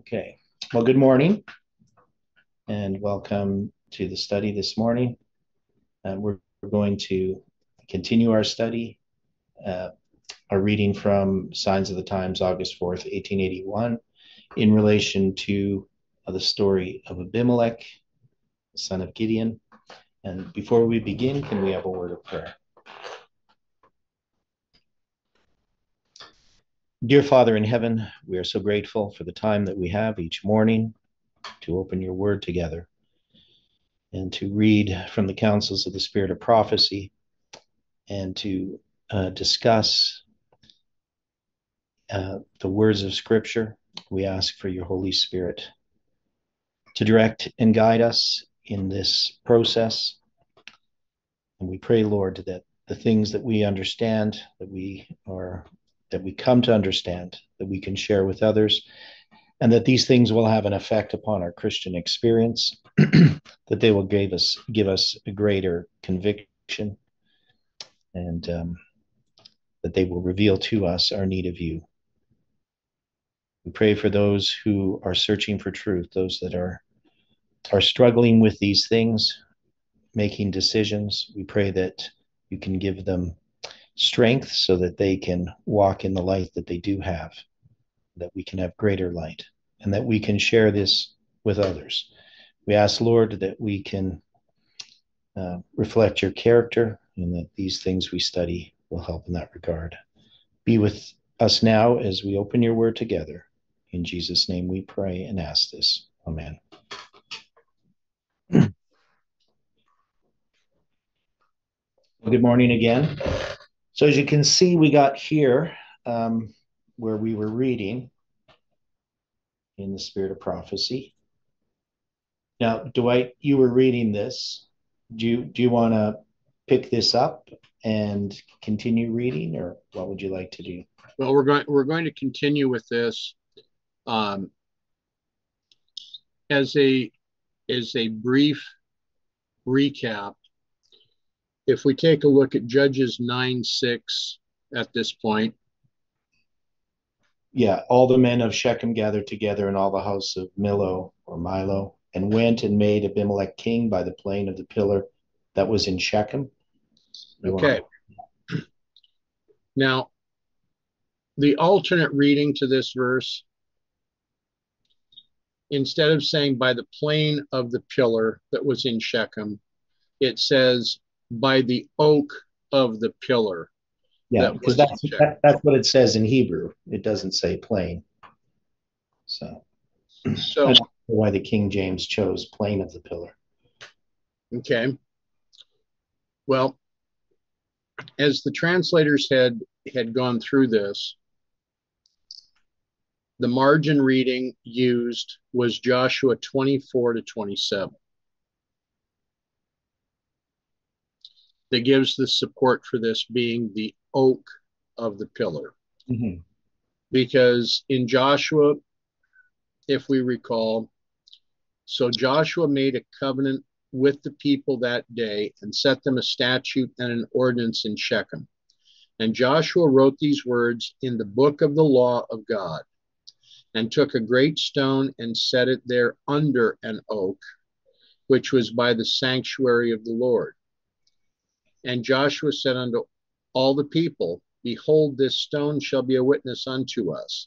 Okay. Well, good morning and welcome to the study this morning. Uh, we're, we're, going to continue our study, uh, our reading from Signs of the Times, August 4th, 1881, in relation to uh, the story of Abimelech, son of Gideon. And before we begin, can we have a word of prayer? Dear Father in heaven, we are so grateful for the time that we have each morning to open your word together and to read from the counsels of the spirit of prophecy and to uh, discuss uh, the words of scripture. We ask for your Holy Spirit to direct and guide us in this process. And we pray, Lord, that the things that we understand, that we are that we come to understand, that we can share with others, and that these things will have an effect upon our Christian experience, that they will give us give us a greater conviction, and um, that they will reveal to us our need of you. We pray for those who are searching for truth, those that are are struggling with these things, making decisions. We pray that you can give them strength so that they can walk in the light that they do have, that we can have greater light, and that we can share this with others. We ask, Lord, that we can uh, reflect your character and that these things we study will help in that regard. Be with us now as we open your word together. In Jesus' name we pray and ask this. Amen. well, good morning again. So as you can see, we got here um, where we were reading in the spirit of prophecy. Now, Dwight, you were reading this. Do you do you want to pick this up and continue reading, or what would you like to do? Well, we're going we're going to continue with this um, as a as a brief recap if we take a look at Judges 9 6 at this point. Yeah, all the men of Shechem gathered together in all the house of Millo or Millo and went and made Abimelech king by the plain of the pillar that was in Shechem. okay. Now, the alternate reading to this verse, instead of saying by the plain of the pillar that was in Shechem, it says by the oak of the pillar. Yeah, because that that's that, that's what it says in Hebrew. It doesn't say plain. So, so why the King James chose plain of the pillar. Okay. Well, as the translators had had gone through this, the margin reading used was Joshua 24 to 27. That gives the support for this being the oak of the pillar. Mm-hmm. Because in Joshua, if we recall, so Joshua made a covenant with the people that day and set them a statute and an ordinance in Shechem. And Joshua wrote these words in the book of the law of God and took a great stone and set it there under an oak, which was by the sanctuary of the Lord. And Joshua said unto all the people, Behold, this stone shall be a witness unto us.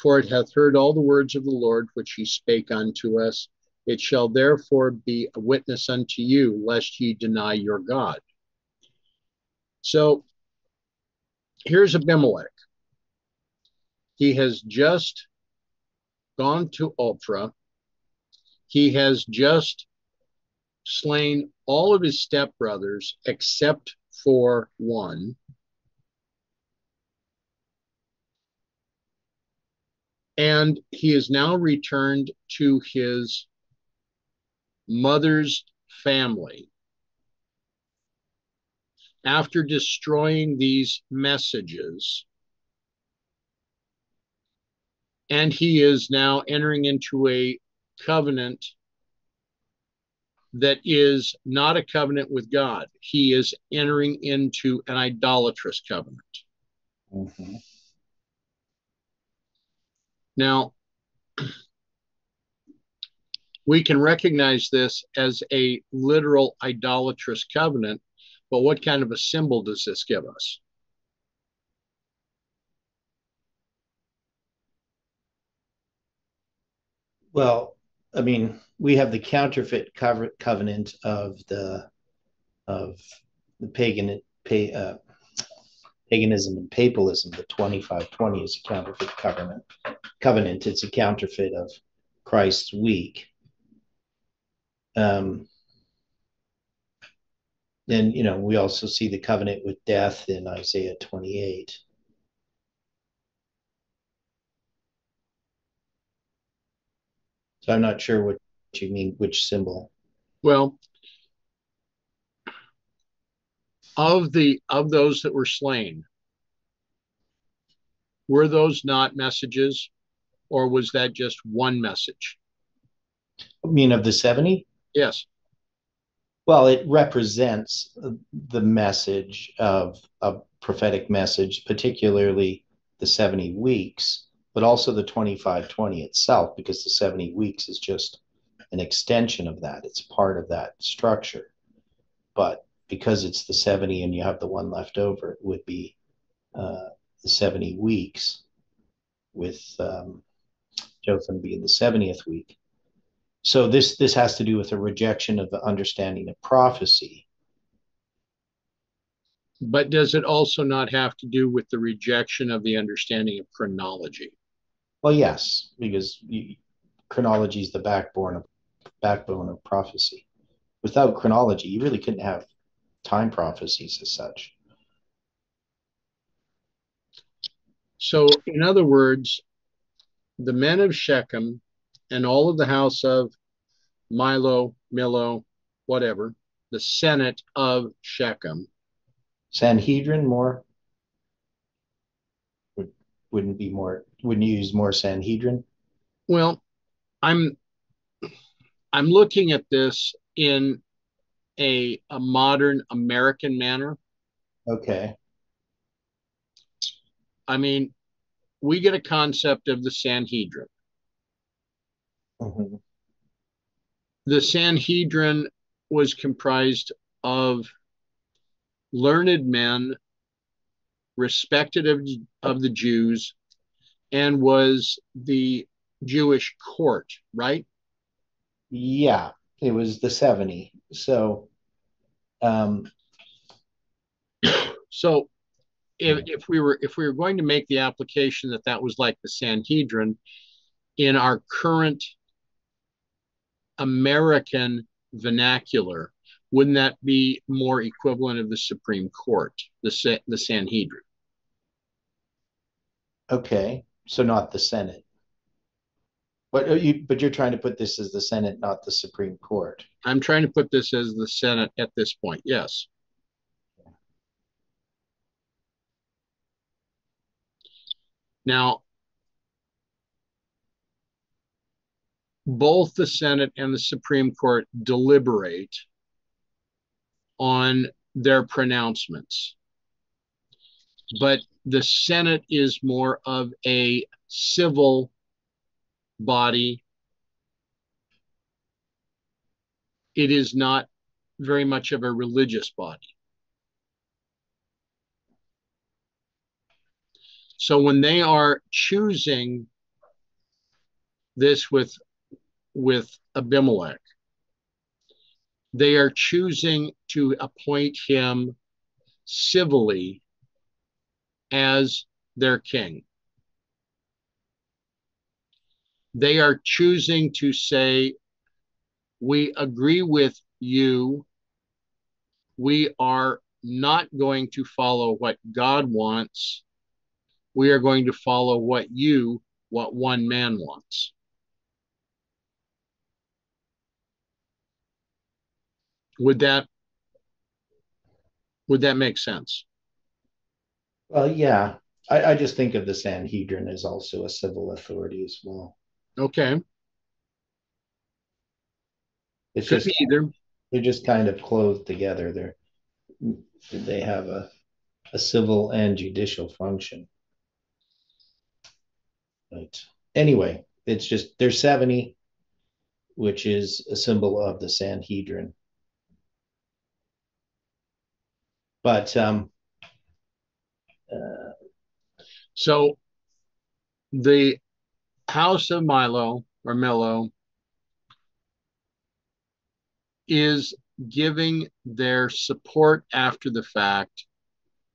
For it hath heard all the words of the Lord which he spake unto us. It shall therefore be a witness unto you, lest ye deny your God. So here's Abimelech. He has just gone to Ophrah. He has just slain all of his stepbrothers except for one. And he is now returned to his mother's family after destroying these messages. And he is now entering into a covenant that is not a covenant with God. He is entering into an idolatrous covenant. Mm-hmm. Now, We can recognize this as a literal idolatrous covenant, but what kind of a symbol does this give us? Well, I mean, we have the counterfeit covenant of the of the pagan uh, paganism and papalism. The twenty five twenty is a counterfeit covenant. Covenant. It's a counterfeit of Christ's week. Um, then you know we also see the covenant with death in Isaiah twenty eight. So I'm not sure what you mean, which symbol. Well, of the of those that were slain, were those not messages, or was that just one message? I mean, of the 70? Yes. Well, it represents the message of a prophetic message, particularly the 70 weeks but also the 2520 itself, because the 70 weeks is just an extension of that. It's part of that structure. But because it's the 70 and you have the one left over, it would be uh, the 70 weeks with um, Jotham being the 70th week. So this this has to do with a rejection of the understanding of prophecy. But does it also not have to do with the rejection of the understanding of chronology? Well, yes, because chronology is the backbone of backbone of prophecy. Without chronology, you really couldn't have time prophecies as such. So, in other words, the men of Shechem and all of the house of Millo, Millo, whatever, the Senate of Shechem. Sanhedrin more wouldn't be more wouldn't you use more Sanhedrin? Well, I'm I'm looking at this in a a modern American manner. Okay. I mean, we get a concept of the Sanhedrin. Mm-hmm. The Sanhedrin was comprised of learned men, respected of, of the Jews, and was the Jewish court, right? Yeah, it was the 70. So, um, so if, if we were if we were going to make the application that that was like the Sanhedrin in our current American vernacular, wouldn't that be more equivalent of the Supreme Court, the the Sanhedrin? Okay so not the Senate. But uh, you but you're trying to put this as the Senate, not the Supreme Court. I'm trying to put this as the Senate at this point. Yes. Now, both the Senate and the Supreme Court deliberate on their pronouncements. But the Senate is more of a civil body. It is not very much of a religious body. So when they are choosing this with with Abimelech, they are choosing to appoint him civilly as their king. They are choosing to say, We agree with you. We are not going to follow what God wants. We are going to follow what you, what one man wants. Would that would that make sense? Well, yeah. I, I just think of the Sanhedrin as also a civil authority as well. Okay. It's Could just either. They're just kind of clothed together. They're they have a a civil and judicial function. But anyway, it's just there's 70. which is a symbol of the Sanhedrin. But um, so the house of Millo or Millo is giving their support after the fact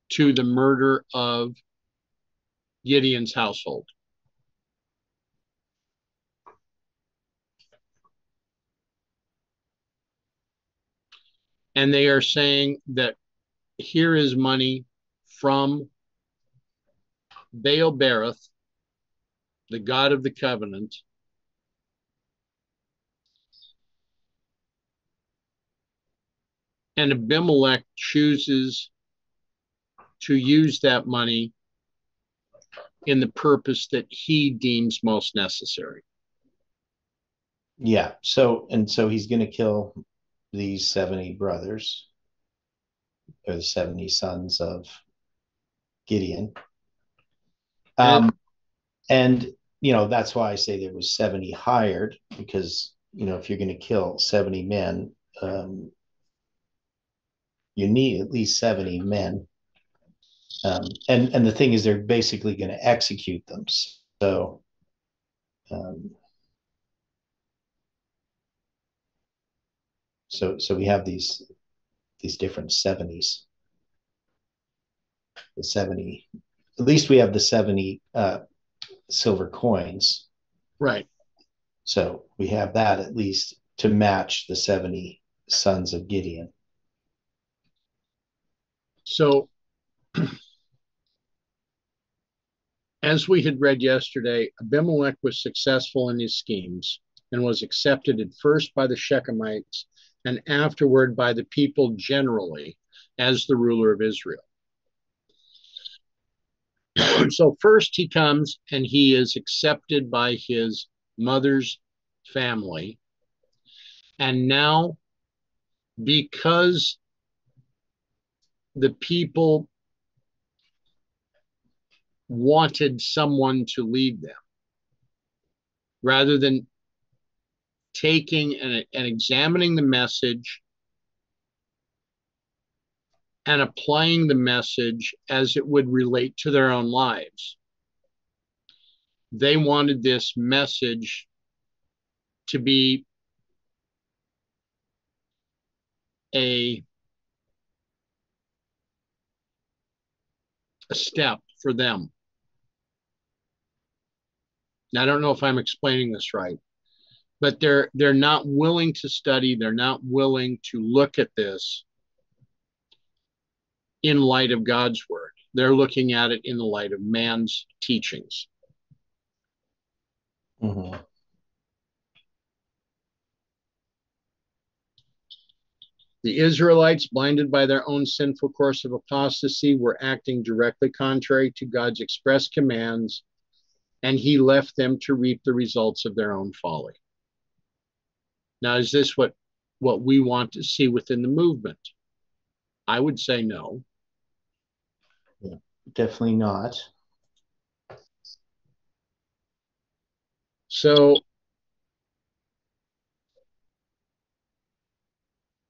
to the murder of Gideon's household. And they are saying that here is money from Baal Berith, the God of the covenant, and Abimelech chooses to use that money in the purpose that he deems most necessary. Yeah. So, and so he's going to kill these 70 brothers or the 70 sons of Gideon. Um, and, you know, that's why I say there was 70 hired because, you know, if you're going to kill 70 men, um, you need at least 70 men. Um, and, and the thing is, they're basically going to execute them. So, um, so, so we have these, these different 70s. The 70, at least we have the 70 uh, silver coins. Right. So we have that at least to match the 70 sons of Gideon. So, as we had read yesterday, Abimelech was successful in his schemes and was accepted at first by the Shechemites and afterward by the people generally as the ruler of Israel. so, first he comes and he is accepted by his mother's family. And now, because the people wanted someone to lead them rather than taking and, and examining the message and applying the message as it would relate to their own lives. They wanted this message to be a a step for them. Now, I don't know if I'm explaining this right, but they're they're not willing to study, they're not willing to look at this in light of God's word. They're looking at it in the light of man's teachings. Mm-hmm. The Israelites, blinded by their own sinful course of apostasy, were acting directly contrary to God's express commands, and he left them to reap the results of their own folly. Now, is this what, what we want to see within the movement? I would say no. Definitely not. So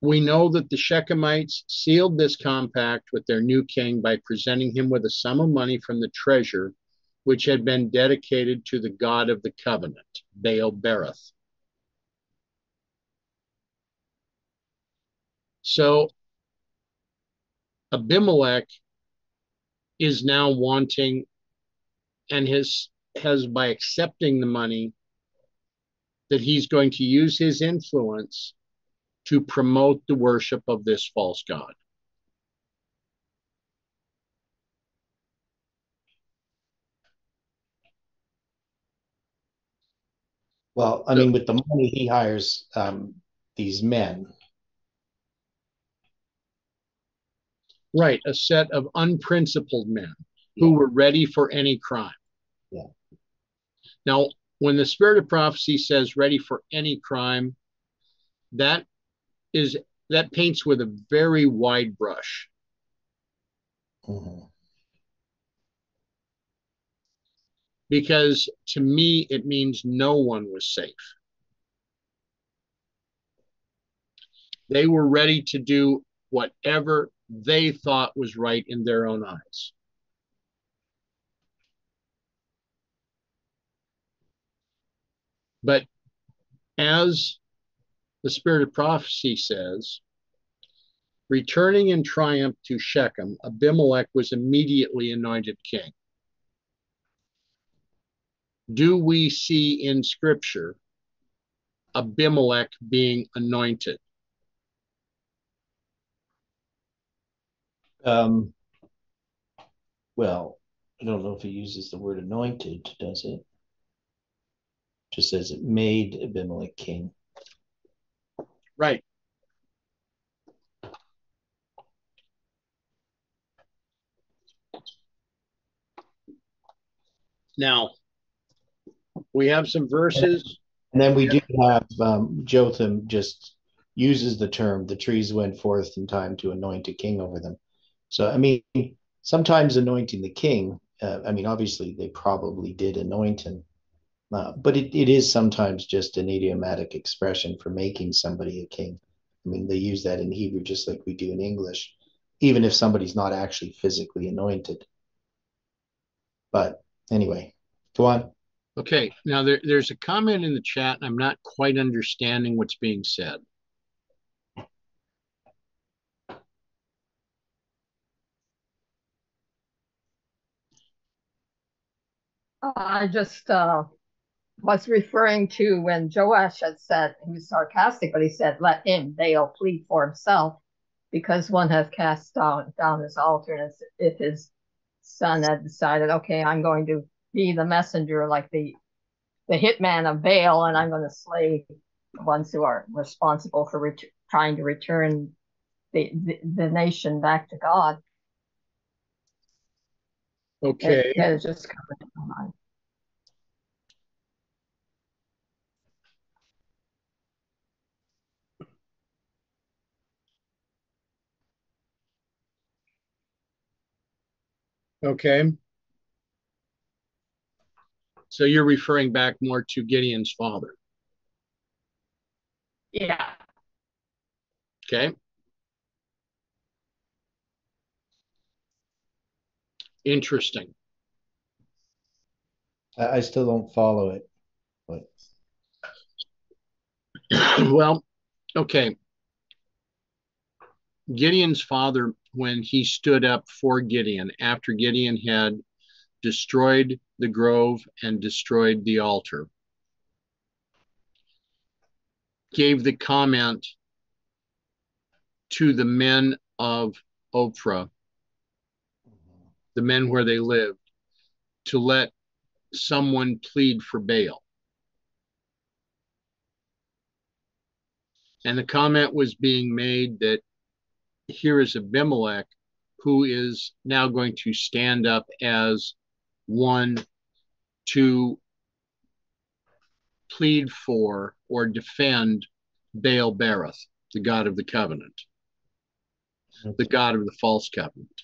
We know that the Shechemites sealed this compact with their new king by presenting him with a sum of money from the treasure which had been dedicated to the God of the covenant, Baal Berith. So Abimelech is now wanting and has has by accepting the money that he's going to use his influence to promote the worship of this false god. Well, I mean, with the money, he hires um, these men. Right, a set of unprincipled men who were ready for any crime. Yeah. Now, when the spirit of prophecy says ready for any crime, that is that paints with a very wide brush. Mm-hmm. Because to me, it means no one was safe. They were ready to do whatever they thought was right in their own eyes. But as the spirit of prophecy says, returning in triumph to Shechem, Abimelech was immediately anointed king. Do we see in scripture Abimelech being anointed? Um, well, I don't know if he uses the word anointed, does it? Just says it made Abimelech king. Right. Now, we have some verses. And then we do have um, Jotham just uses the term, the trees went forth in time to anoint a king over them. So, I mean, sometimes anointing the king, uh, I mean, obviously they probably did anoint him, uh, but it, it is sometimes just an idiomatic expression for making somebody a king. I mean, they use that in Hebrew just like we do in English, even if somebody's not actually physically anointed. But anyway, go on. Okay, now there, there's a comment in the chat, and I'm not quite understanding what's being said. I just uh, was referring to when Joash had said, he was sarcastic, but he said, let him, Baal, plead for himself because one has cast down, down his altar. And if his son had decided, okay, I'm going to be the messenger, like the the hitman of Baal, and I'm going to slay the ones who are responsible for ret- trying to return the, the, the nation back to God. Okay. It, it just coming mind. Okay. So you're referring back more to Gideon's father. Yeah. Okay. Interesting. I, I still don't follow it. But well, okay. Gideon's father, when he stood up for Gideon, after Gideon had destroyed the grove and destroyed the altar. Gave the comment to the men of Ophrah, the men where they lived, to let someone plead for Baal. And the comment was being made that here is Abimelech who is now going to stand up as one to plead for or defend Baal Berith, the God of the covenant, the God of the false covenant.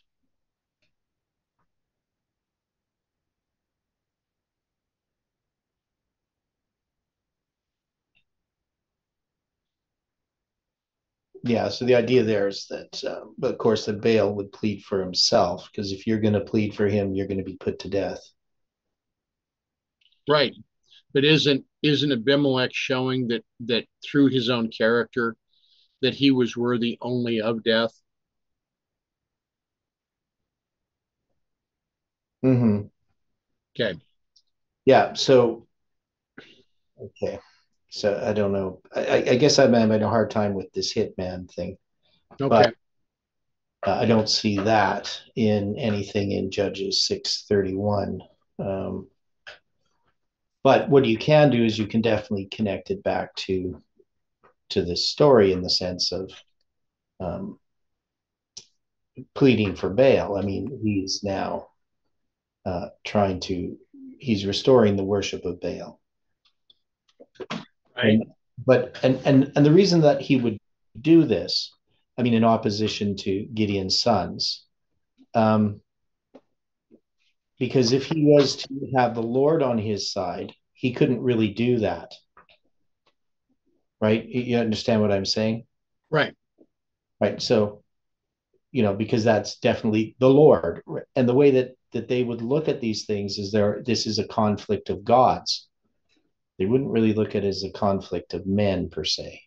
Yeah, so the idea there is that, uh, but of course, that Baal would plead for himself because if you're going to plead for him, you're going to be put to death. Right, but isn't isn't Abimelech showing that that through his own character that he was worthy only of death? Mm-hmm. Okay. Yeah. So, okay. So I don't know. I, I guess I'm having a hard time with this hitman thing. Okay. But uh, I don't see that in anything in Judges six thirty one. Um, but what you can do is you can definitely connect it back to to this story in the sense of um, pleading for Baal. I mean, he's now uh, trying to he's restoring the worship of Baal. Right. And, but and and and the reason that he would do this, I mean, in opposition to Gideon's sons, um, because if he was to have the Lord on his side, he couldn't really do that. Right? You understand what I'm saying? Right. Right. So, you know, because that's definitely the Lord. And the way that that they would look at these things is there this is a conflict of gods. They wouldn't really look at it as a conflict of men per se.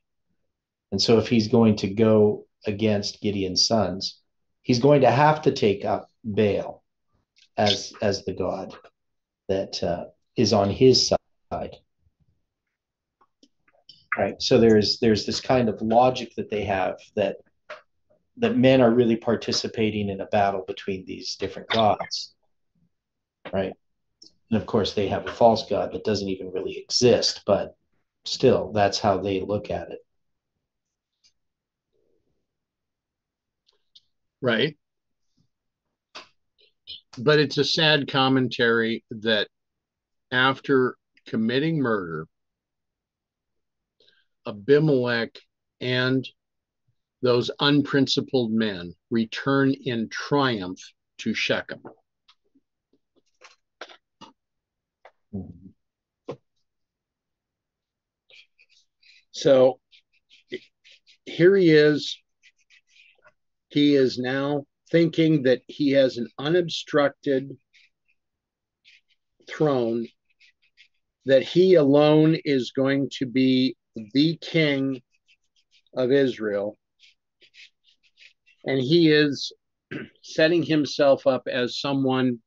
And so if he's going to go against Gideon's sons, he's going to have to take up Baal as as the god that uh, is on his side. Right. So there's there's this kind of logic that they have that that men are really participating in a battle between these different gods. Right. And of course they have a false god that doesn't even really exist, but still that's how they look at it. Right. But it's a sad commentary that after committing murder, Abimelech and those unprincipled men return in triumph to Shechem. So here he is. He is now thinking that he has an unobstructed throne, that he alone is going to be the king of Israel. And he is setting himself up as someone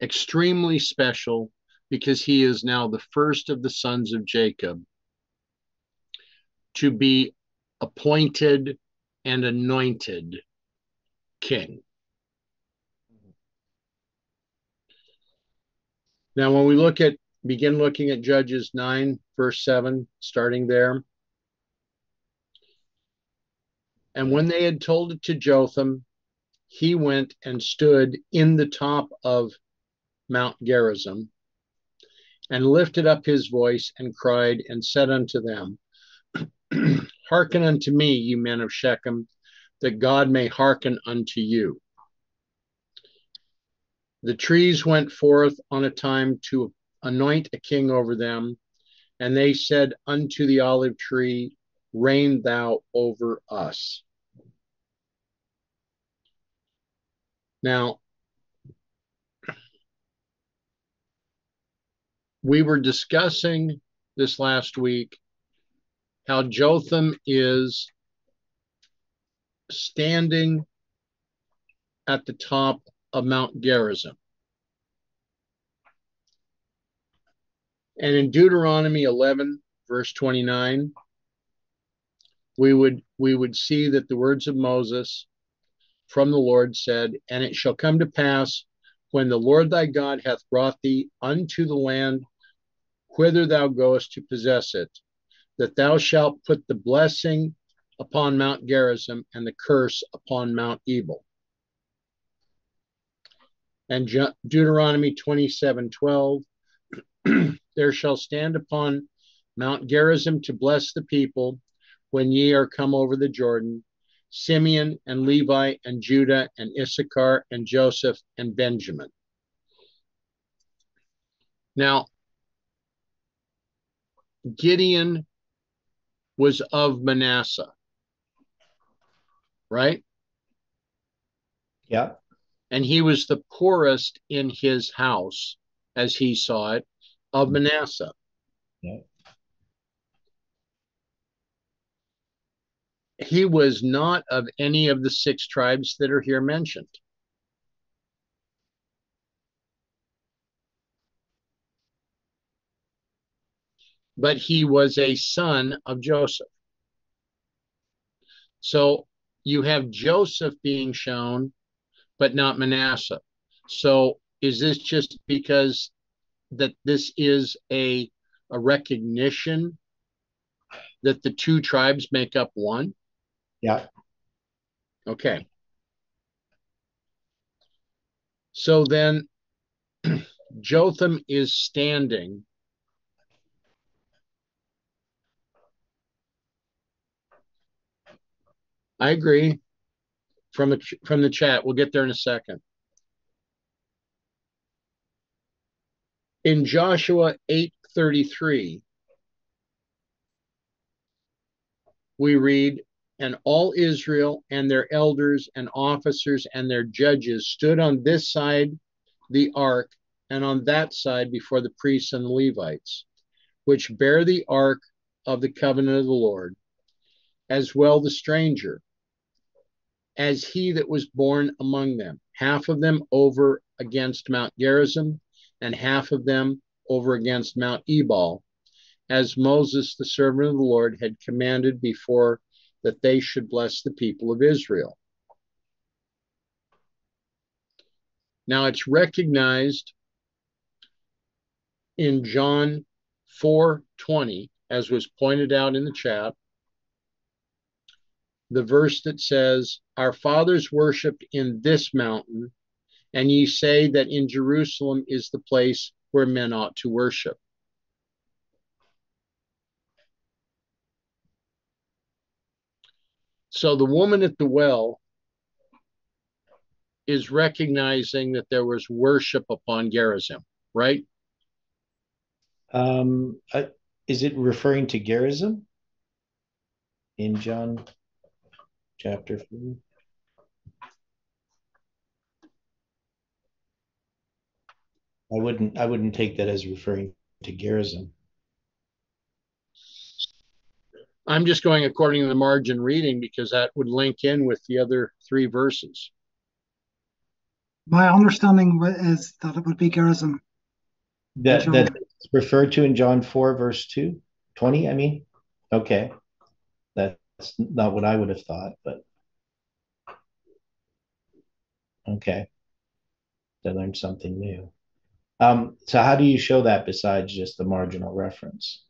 extremely special because he is now the first of the sons of Jacob to be appointed and anointed king. Now, when we look at, begin looking at Judges 9, verse 7, starting there. And when they had told it to Jotham, he went and stood in the top of Mount Gerizim and lifted up his voice and cried and said unto them, Hearken unto me, you men of Shechem, that God may hearken unto you. The trees went forth on a time to anoint a king over them, and they said unto the olive tree, Reign thou over us. Now, we were discussing this last week how Jotham is standing at the top of Mount Gerizim. And in Deuteronomy 11, verse 29, we would we would see that the words of Moses from the Lord said, And it shall come to pass when the Lord thy God hath brought thee unto the land whither thou goest to possess it, that thou shalt put the blessing upon Mount Gerizim and the curse upon Mount Ebal. And Deuteronomy 27 12, there shall stand upon Mount Gerizim to bless the people when ye are come over the Jordan, Simeon and Levi and Judah and Issachar and Joseph and Benjamin. Now, Gideon was of Manasseh, right? Yeah. And he was the poorest in his house, as he saw it, of mm-hmm. Manasseh. Yeah. He was not of any of the six tribes that are here mentioned. but he was a son of Joseph. So you have Joseph being shown, but not Manasseh. So is this just because that this is a a recognition that the two tribes make up one? Yeah. Okay. So then Jotham is standing I agree. From the from the chat, we'll get there in a second. In Joshua 8:33, we read, and all Israel and their elders and officers and their judges stood on this side the ark and on that side before the priests and the Levites, which bear the ark of the covenant of the Lord, as well the stranger, as he that was born among them, half of them over against Mount Gerizim, and half of them over against Mount Ebal, as Moses, the servant of the Lord, had commanded before that they should bless the people of Israel. Now it's recognized in John 4:20 as was pointed out in the chat the verse that says our fathers worshiped in this mountain and ye say that in Jerusalem is the place where men ought to worship So the woman at the well is recognizing that there was worship upon Gerizim, right? Um, uh, is it referring to Gerizim in John chapter 4? I wouldn't I wouldn't take that as referring to Gerizim. I'm just going according to the margin reading because that would link in with the other three verses. My understanding is that it would be Gerizim. That that's referred to in John 4, verse 2, 20, I mean? Okay. That's not what I would have thought, but okay. I learned something new. Um, so how do you show that besides just the marginal reference?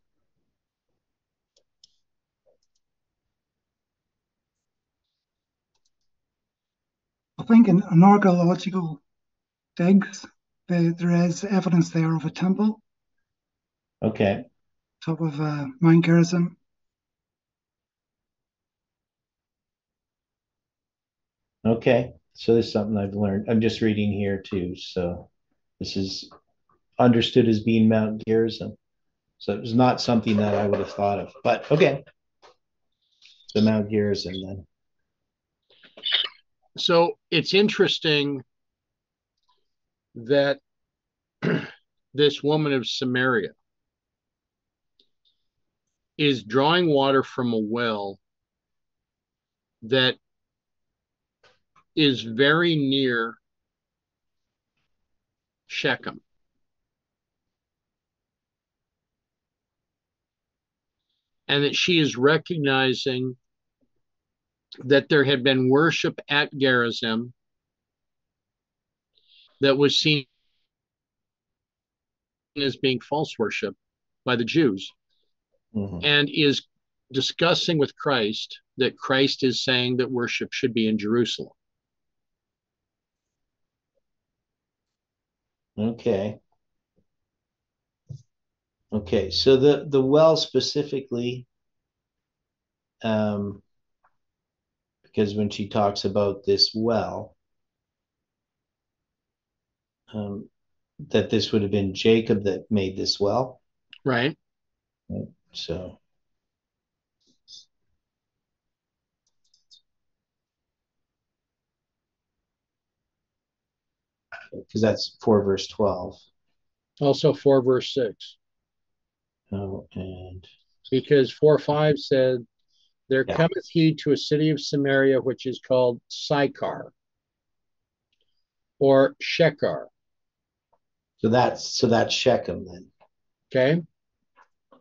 Think in, in archaeological digs, the, there is evidence there of a temple. Okay. Top of uh, Mount Gerizim. Okay. So this is something I've learned. I'm just reading here too. So this is understood as being Mount Gerizim. So it was not something that I would have thought of. But okay. So Mount Gerizim then. So it's interesting that this woman of Samaria is drawing water from a well that is very near Shechem. And that she is recognizing that there had been worship at Gerizim that was seen as being false worship by the Jews, mm-hmm. and is discussing with Christ that Christ is saying that worship should be in Jerusalem. Okay. Okay, so the the well specifically um because when she talks about this well, um, that this would have been Jacob that made this well. Right. So. Because that's 4 verse 12. Also 4 verse 6. Oh, and. Because 4 5 said, there yeah. cometh he to a city of Samaria, which is called Sychar or Shechar. So that's so that's Shechem then. Okay.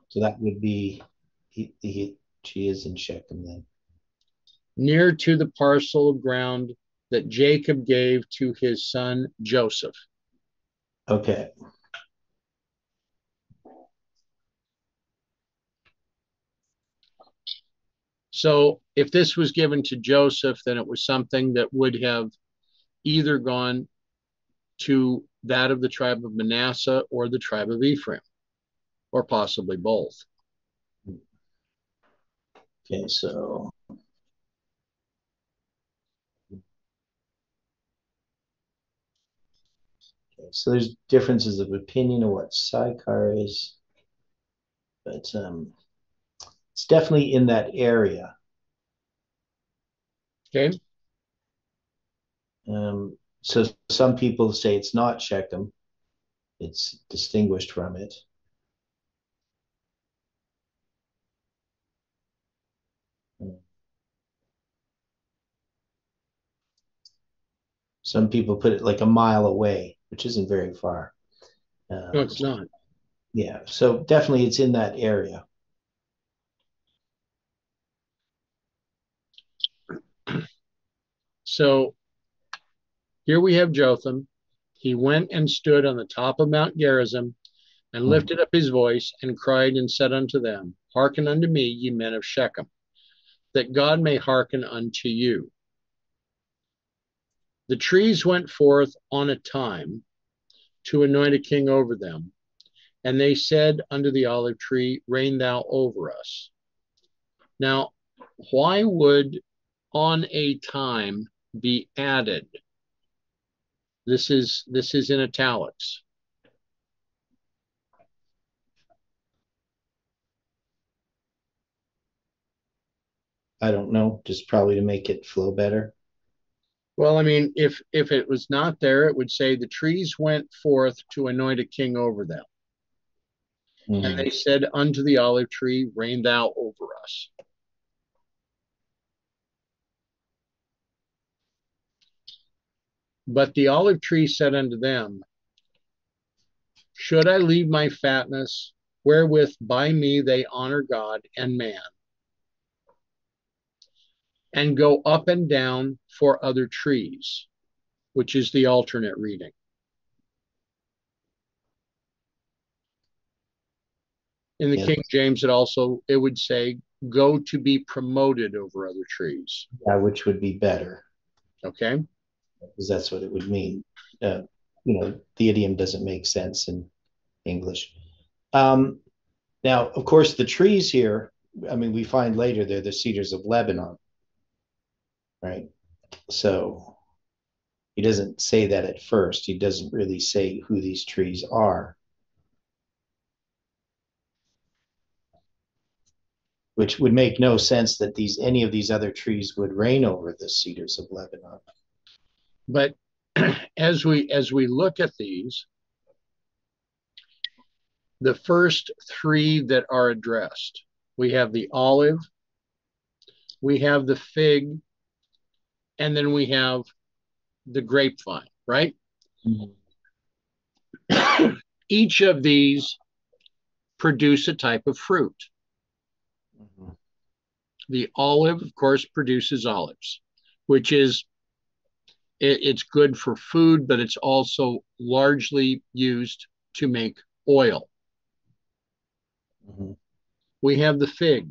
So that would be he, he she is in Shechem then. Near to the parcel of ground that Jacob gave to his son Joseph. Okay. So if this was given to Joseph, then it was something that would have either gone to that of the tribe of Manasseh or the tribe of Ephraim, or possibly both. Okay, so so there's differences of opinion of what Sychar is, but um, it's definitely in that area. Okay. Um, so some people say it's not Shechem, it's distinguished from it. Some people put it like a mile away, which isn't very far. Um, no, it's not. Yeah, so definitely it's in that area. So here we have Jotham. He went and stood on the top of Mount Gerizim and hmm. lifted up his voice and cried and said unto them, Hearken unto me, ye men of Shechem, that God may hearken unto you. The trees went forth on a time to anoint a king over them. And they said unto the olive tree, Reign thou over us. Now, why would on a time be added? This is this is in italics. I don't know, just probably to make it flow better. Well, I mean, if if it was not there, it would say the trees went forth to anoint a king over them. Mm-hmm. And they said unto the olive tree, Reign thou over us. But the olive tree said unto them, Should I leave my fatness, wherewith by me they honor God and man, and go up and down for other trees, which is the alternate reading. In the King James, it also it would say, "Go to be promoted over other trees." Yeah, which would be better. Okay. Because that's what it would mean. Uh, you know, the idiom doesn't make sense in English. Um, now, of course, the trees here. I mean, we find later they're the cedars of Lebanon right? So he doesn't say that at first. He doesn't really say who these trees are. Which would make no sense that these any of these other trees would reign over the cedars of Lebanon. But as we as we look at these, the first three that are addressed, we have the olive, we have the fig, and then we have the grapevine, right? Mm-hmm. Each of these produce a type of fruit. Mm-hmm. The olive, of course, produces olives, which is it, it's good for food, but it's also largely used to make oil. Mm-hmm. We have the fig.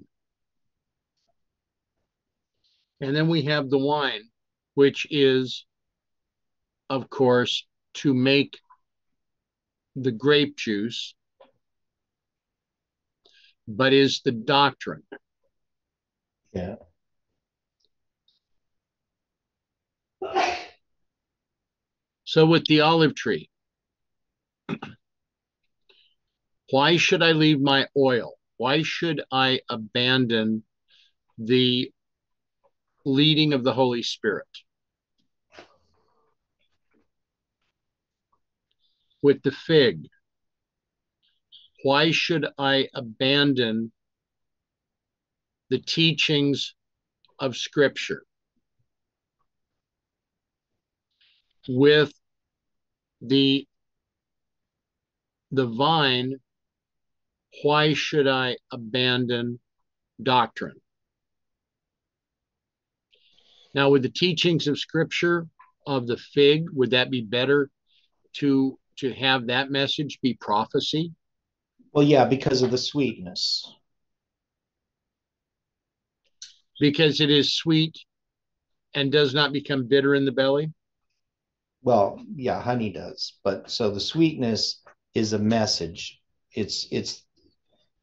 And then we have the wine, which is, of course, to make the grape juice, but is the doctrine. Yeah. So with the olive tree, why should I leave my oil? Why should I abandon the leading of the Holy Spirit? with the fig? Why should I abandon the teachings of Scripture? With the the vine, why should I abandon doctrine? Now, with the teachings of Scripture of the fig, would that be better to to have that message be prophecy? Well, yeah, because of the sweetness. Because it is sweet and does not become bitter in the belly? Well, yeah, honey does. But so the sweetness is a message. It's it's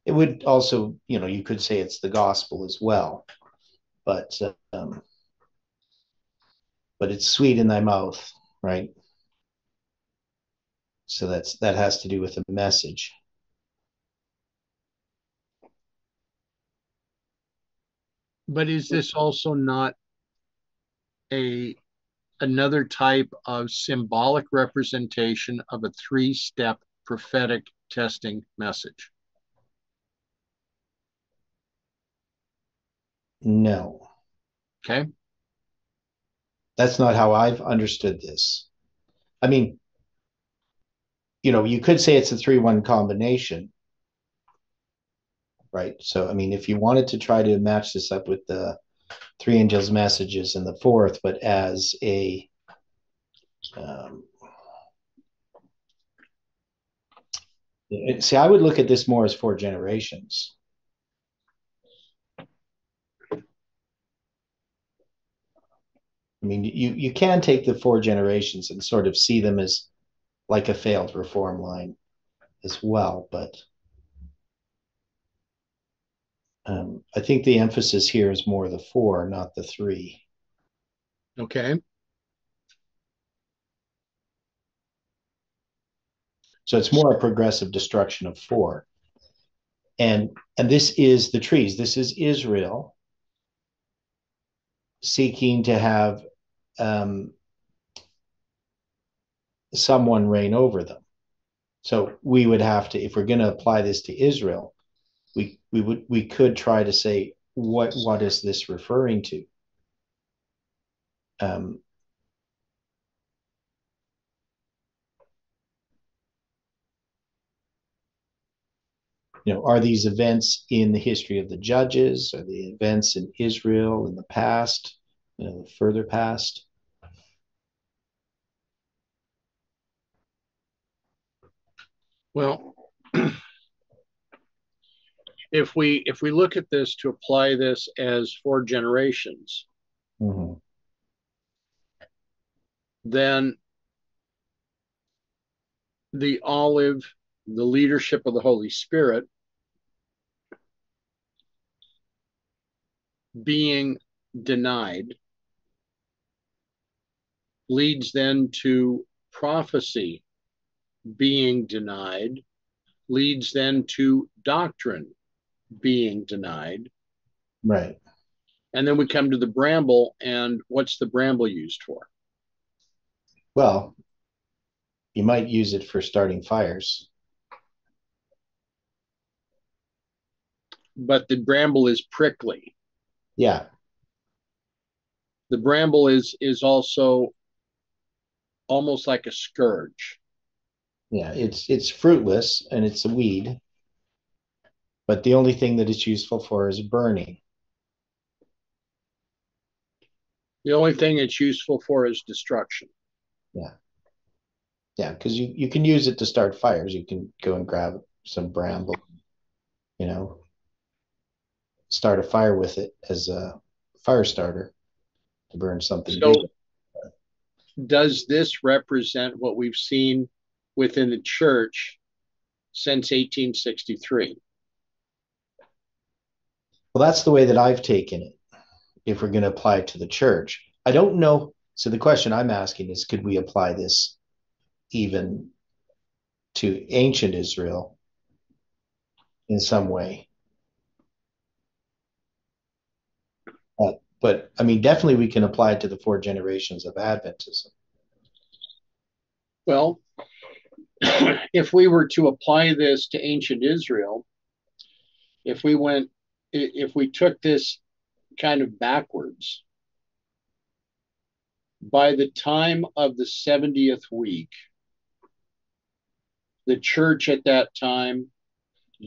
it would also, you know, you could say it's the gospel as well. But um but it's sweet in thy mouth, right? So that's that has to do with the message. But is this also not a another type of symbolic representation of a three-step prophetic testing message? No. Okay. That's not how I've understood this. I mean, you know, you could say it's a 3 1 combination, right? So, I mean, if you wanted to try to match this up with the three angels' messages in the fourth, but as a um, see, I would look at this more as four generations. I mean, you you can take the four generations and sort of see them as like a failed reform line as well, but um, I think the emphasis here is more the four, not the three. Okay. So it's more a progressive destruction of four. And and this is the trees. This is Israel seeking to have um, someone reign over them. So we would have to, if we're going to apply this to Israel, we would we could try to say what what is this referring to? Um, you know, are these events in the history of the judges? Are the events in Israel in the past, you know, the further past? Well, if we if we look at this to apply this as four generations, mm-hmm. then the olive, the leadership of the Holy Spirit, being denied leads then to prophecy being denied leads then to doctrine being denied. Right. And then we come to the bramble, and what's the bramble used for? Well, you might use it for starting fires. But the bramble is prickly. Yeah. The bramble is is also almost like a scourge. Yeah, it's it's fruitless and it's a weed, but the only thing that it's useful for is burning. The only thing it's useful for is destruction. Yeah. Yeah, because you, you can use it to start fires. You can go and grab some bramble, you know, start a fire with it as a fire starter to burn something. So, does this represent what we've seen within the church since 1863. Well, that's the way that I've taken it, if we're going to apply it to the church. I don't know. So the question I'm asking is could we apply this even to ancient Israel in some way? Uh, but I mean, definitely we can apply it to the four generations of Adventism. Well, if we were to apply this to ancient Israel, if we went, if we took this kind of backwards, by the time of the 70th week, the church at that time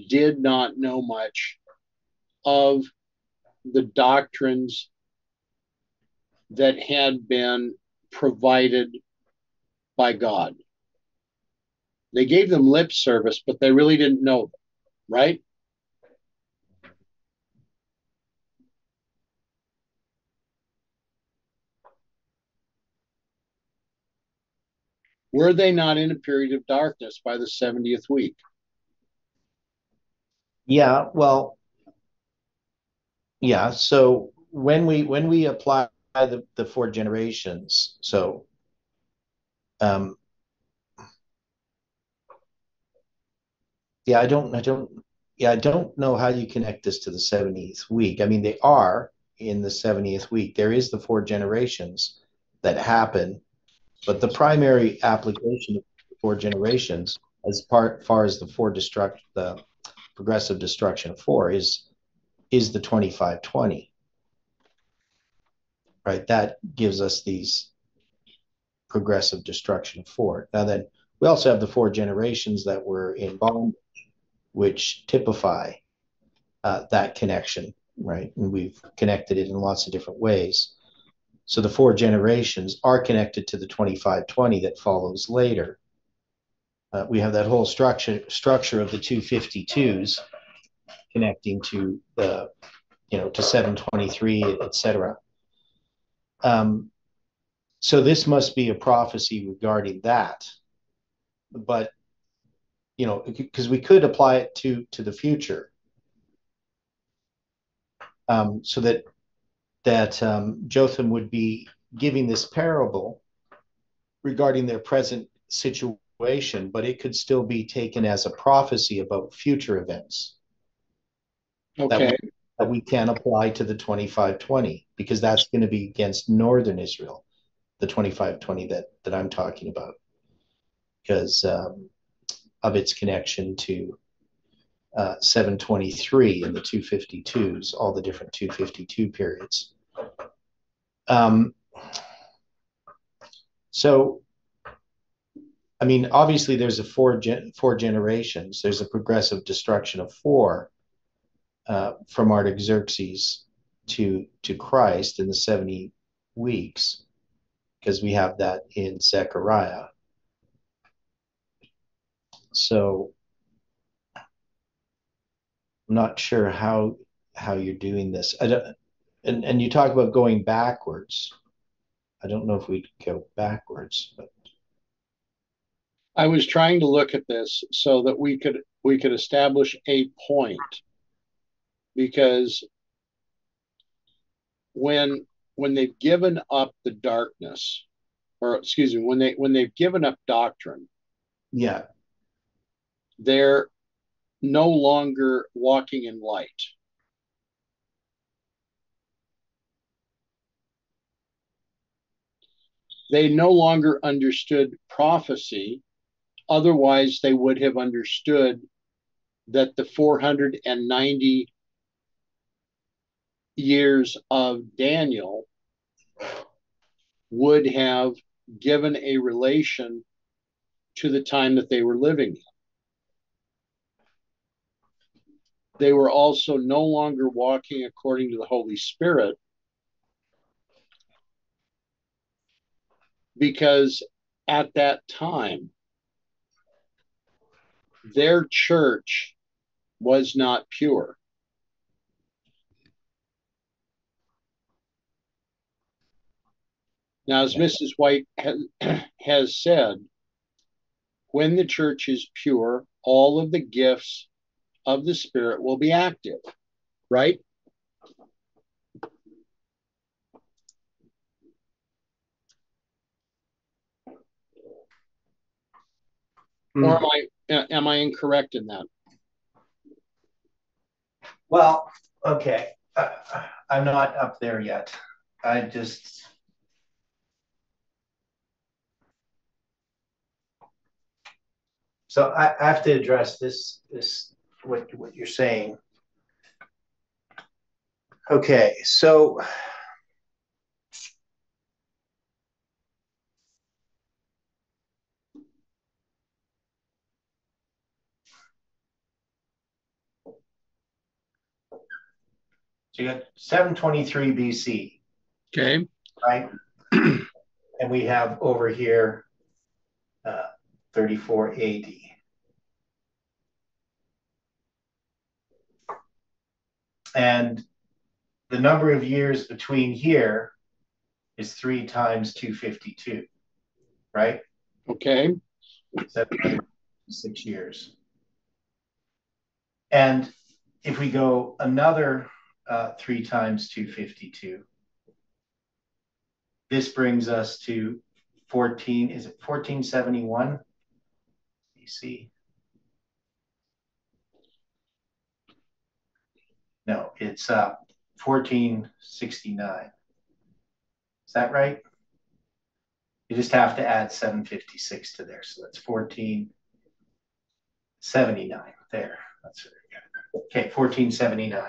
did not know much of the doctrines that had been provided by God. They gave them lip service, but they really didn't know them, right? Were they not in a period of darkness by the 70th week? Yeah, well, yeah. So when we when we apply the, the four generations, so um, yeah, I don't, I don't, yeah, I don't know how you connect this to the 70th week. I mean, they are, in the 70th week. There is the four generations that happen, but the primary application of four generations, as part, far as the four destruct the progressive destruction of four, is is the 2520. Right, that gives us these progressive destruction of four. Now then, we also have the four generations that were in bondage, which typify uh, that connection, right? And we've connected it in lots of different ways. So the four generations are connected to the 2520 that follows later. Uh, we have that whole structure structure of the 252s connecting to the, you know, to 723, etc. Um, so this must be a prophecy regarding that but you know because we could apply it to to the future um, so that that um, Jotham would be giving this parable regarding their present situation, but it could still be taken as a prophecy about future events. Okay. That we, that we can apply to the 2520 because that's going to be against northern Israel, the 2520 that that I'm talking about because um, of its connection to uh, 723 and the 252s, all the different 252 periods. Um, so, I mean, obviously, there's a four gen- four generations. There's a progressive destruction of four uh, from Artaxerxes to to Christ in the 70 weeks, because we have that in Zechariah. So I'm not sure how how you're doing this. I don't, and and you talk about going backwards. I don't know if we'd go backwards, but I was trying to look at this so that we could we could establish a point because when when they've given up the darkness or excuse me when they when they've given up doctrine yeah they're no longer walking in light. They no longer understood prophecy. Otherwise, they would have understood that the 490 years of Daniel would have given a relation to the time that they were living in. they were also no longer walking according to the Holy Spirit because at that time, their church was not pure. Now, as Mrs. White has said, when the church is pure, all of the gifts of the Spirit will be active, right? Mm. Or am I am I incorrect in that? Well, okay, uh, I'm not up there yet. I just. So I, I have to address this this what what you're saying. Okay, so So you got 723 BC. Okay. Right? and we have over here uh, 34 AD. And the number of years between here is three times 252, right? Okay. Six years. And if we go another uh, three times 252, this brings us to 14, is it 1471 BC? No, it's uh, 1469. Is that right? You just have to add 756 to there. So that's 1479 there. That's okay, 1479.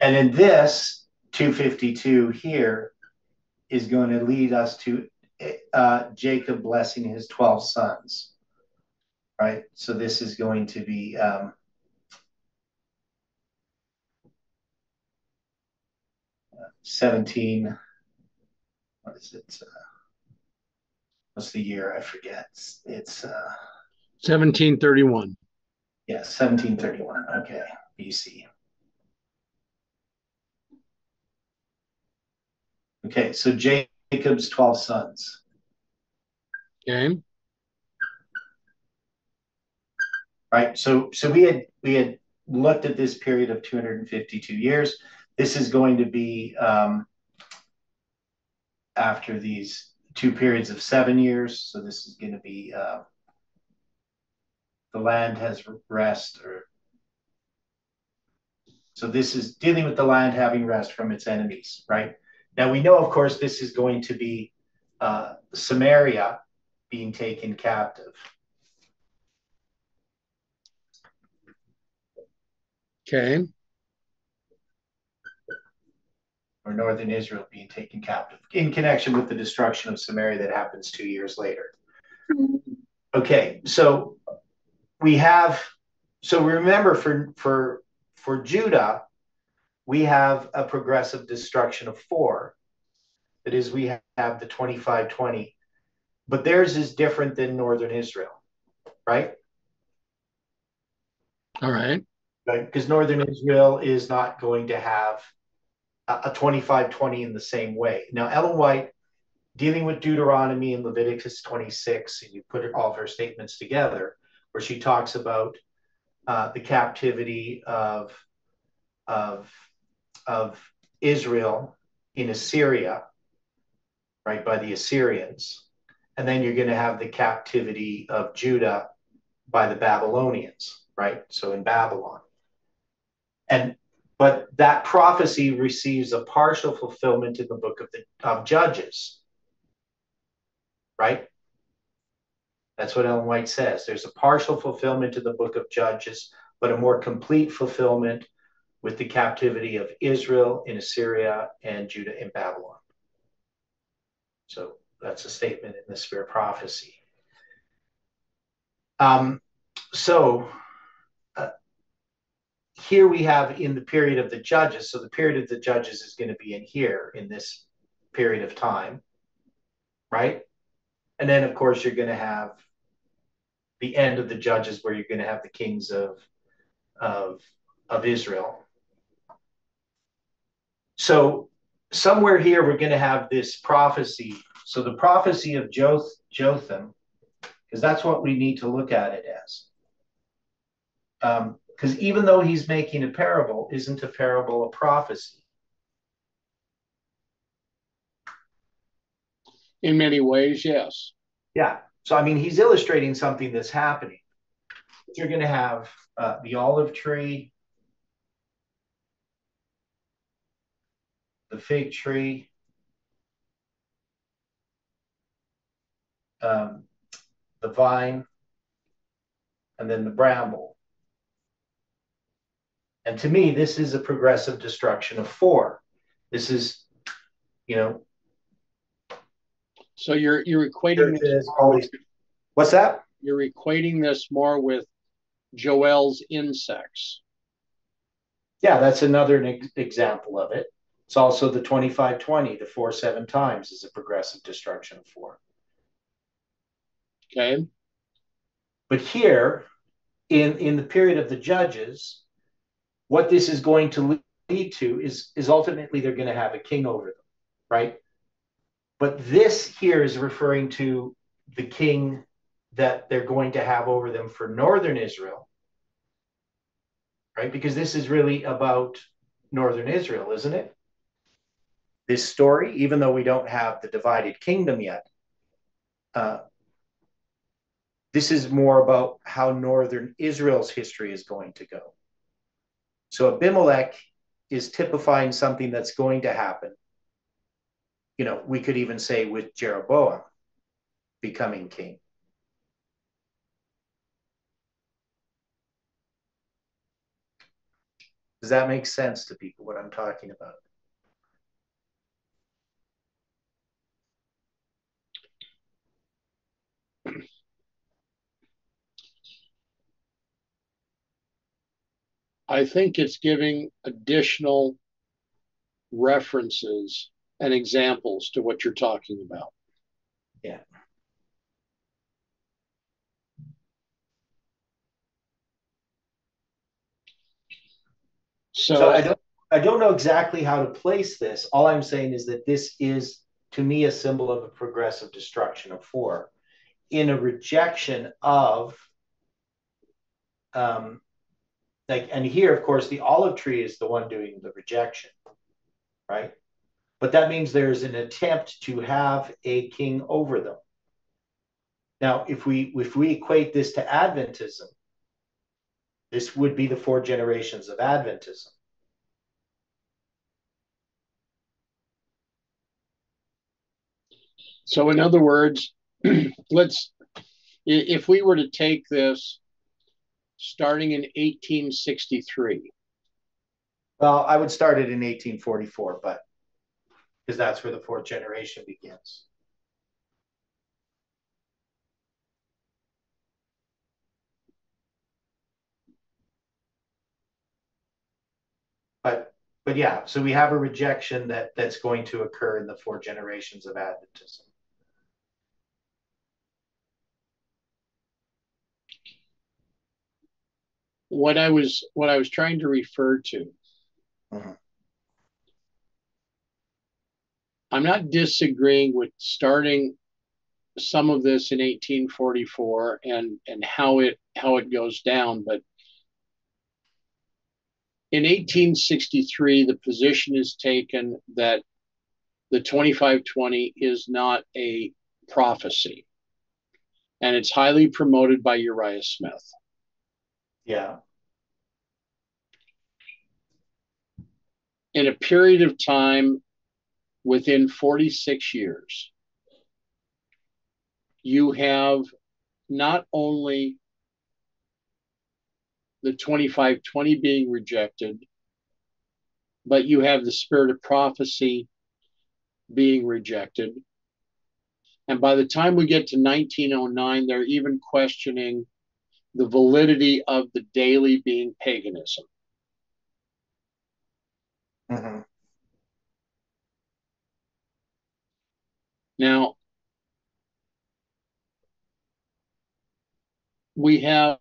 And in this 252 here is going to lead us to uh, Jacob blessing his 12 sons. Right? So this is going to be um, Seventeen. What is it? Uh, what's the year? I forget. It's, it's uh, seventeen thirty-one. Yeah, seventeen thirty-one. Okay, BC. Okay, so Jacob's 12 sons. Okay. Right. So so we had we had looked at this period of 252 years. This is going to be um, after these two periods of seven years. So this is going to be uh, the land has rest or so this is dealing with the land having rest from its enemies, right? Now we know, of course, this is going to be uh, Samaria being taken captive. Okay. Or northern Israel being taken captive in connection with the destruction of Samaria that happens two years later. Okay, so we have, so remember for for for Judah, we have a progressive destruction of four. That is, we have the 2520, but theirs is different than Northern Israel, right? All right. Right, because Northern Israel is not going to have a 2520 in the same way. Now, Ellen White, dealing with Deuteronomy and Leviticus 26, and you put all of her statements together, where she talks about uh, the captivity of, of of Israel in Assyria, right, by the Assyrians. And then you're going to have the captivity of Judah by the Babylonians, right? So in Babylon. And but that prophecy receives a partial fulfillment in the book of the of Judges. Right? That's what Ellen White says. There's a partial fulfillment in the book of Judges, but a more complete fulfillment with the captivity of Israel in Assyria and Judah in Babylon. So that's a statement in the Spirit prophecy. Um, so uh, here we have in the period of the judges. So the period of the judges is going to be in here in this period of time, right? And then, of course, you're going to have the end of the judges where you're going to have the kings of, of, of Israel so somewhere here we're going to have this prophecy. So the prophecy of Joth- Jotham, because that's what we need to look at it as. Because um, even though he's making a parable, isn't a parable a prophecy? In many ways, yes. Yeah. So, I mean, he's illustrating something that's happening. You're going to have uh, the olive tree, the fig tree, um, the vine, and then the bramble. And to me, this is a progressive destruction of four. This is, you know. So you're you're equating this. These, what's that? You're equating this more with Joel's insects. Yeah, that's another example of it. It's also the 2520, the four seven times is a progressive destruction of four. Okay. But here, in, in the period of the judges, what this is going to lead to is, is ultimately they're going to have a king over them, right? But this here is referring to the king that they're going to have over them for northern Israel, right? Because this is really about northern Israel, isn't it? This story, even though we don't have the divided kingdom yet. Uh, this is more about how northern Israel's history is going to go. So Abimelech is typifying something that's going to happen. You know, we could even say with Jeroboam becoming king. Does that make sense to people what I'm talking about? I think it's giving additional references and examples to what you're talking about. Yeah. So, so I don't I don't know exactly how to place this. All I'm saying is that this is to me a symbol of a progressive destruction of four in a rejection of um like and here of course the olive tree is the one doing the rejection right? But that means there's an attempt to have a king over them. Now if we if we equate this to adventism this would be the four generations of adventism. So in other words let's if we were to take this starting in 1863? Well, I would start it in 1844, but because that's where the fourth generation begins. But but yeah, so we have a rejection that that's going to occur in the four generations of Adventism. What I was what I was trying to refer to. Uh-huh. I'm not disagreeing with starting some of this in 1844 and and how it how it goes down, but in 1863 the position is taken that the 2520 is not a prophecy and it's highly promoted by Uriah Smith. Yeah. In a period of time within 46 years, you have not only the 2520 being rejected, but you have the spirit of prophecy being rejected. And by the time we get to 1909, they're even questioning the validity of the daily being paganism. Mm-hmm. Now, we have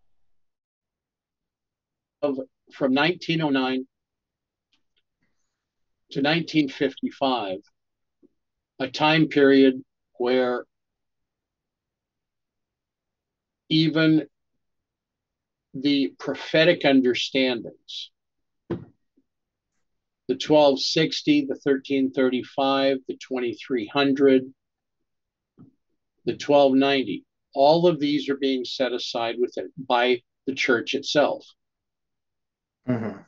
from 1909 to 1955 a time period where even the prophetic understandings the 1260, the 1335, the 2300, the 1290. All of these are being set aside with it by the church itself. Mm-hmm.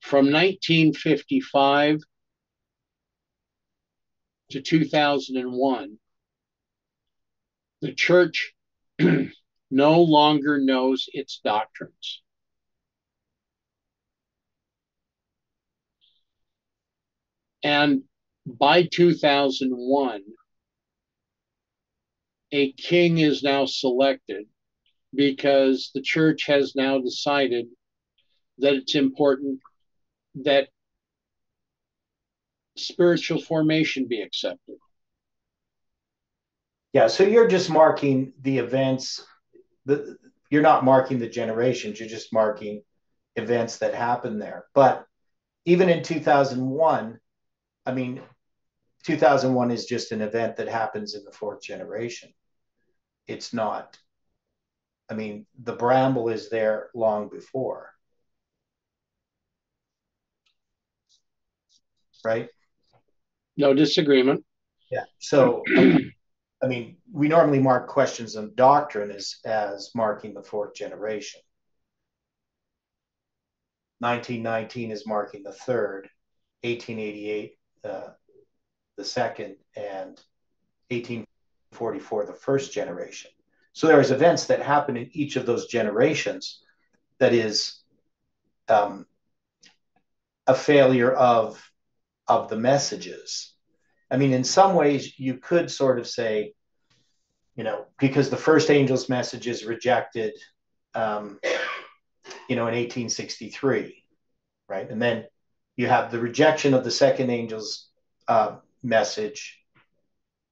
From 1955 to 2001, the church no longer knows its doctrines. And by 2001, a king is now selected because the church has now decided that it's important that spiritual formation be accepted. Yeah, so you're just marking the events. The you're not marking the generations. You're just marking events that happened there. But even in 2001, I mean, 2001 is just an event that happens in the fourth generation. It's not. I mean, the bramble is there long before. Right? No disagreement. Yeah. So I mean, we normally mark questions of doctrine as, as marking the fourth generation. 1919 is marking the third, 1888 uh, the second, and 1844 the first generation. So there's events that happen in each of those generations that is um, a failure of of the messages. I mean, in some ways, you could sort of say, you know, because the first angel's message is rejected, um, you know, in 1863, right? And then you have the rejection of the second angel's uh, message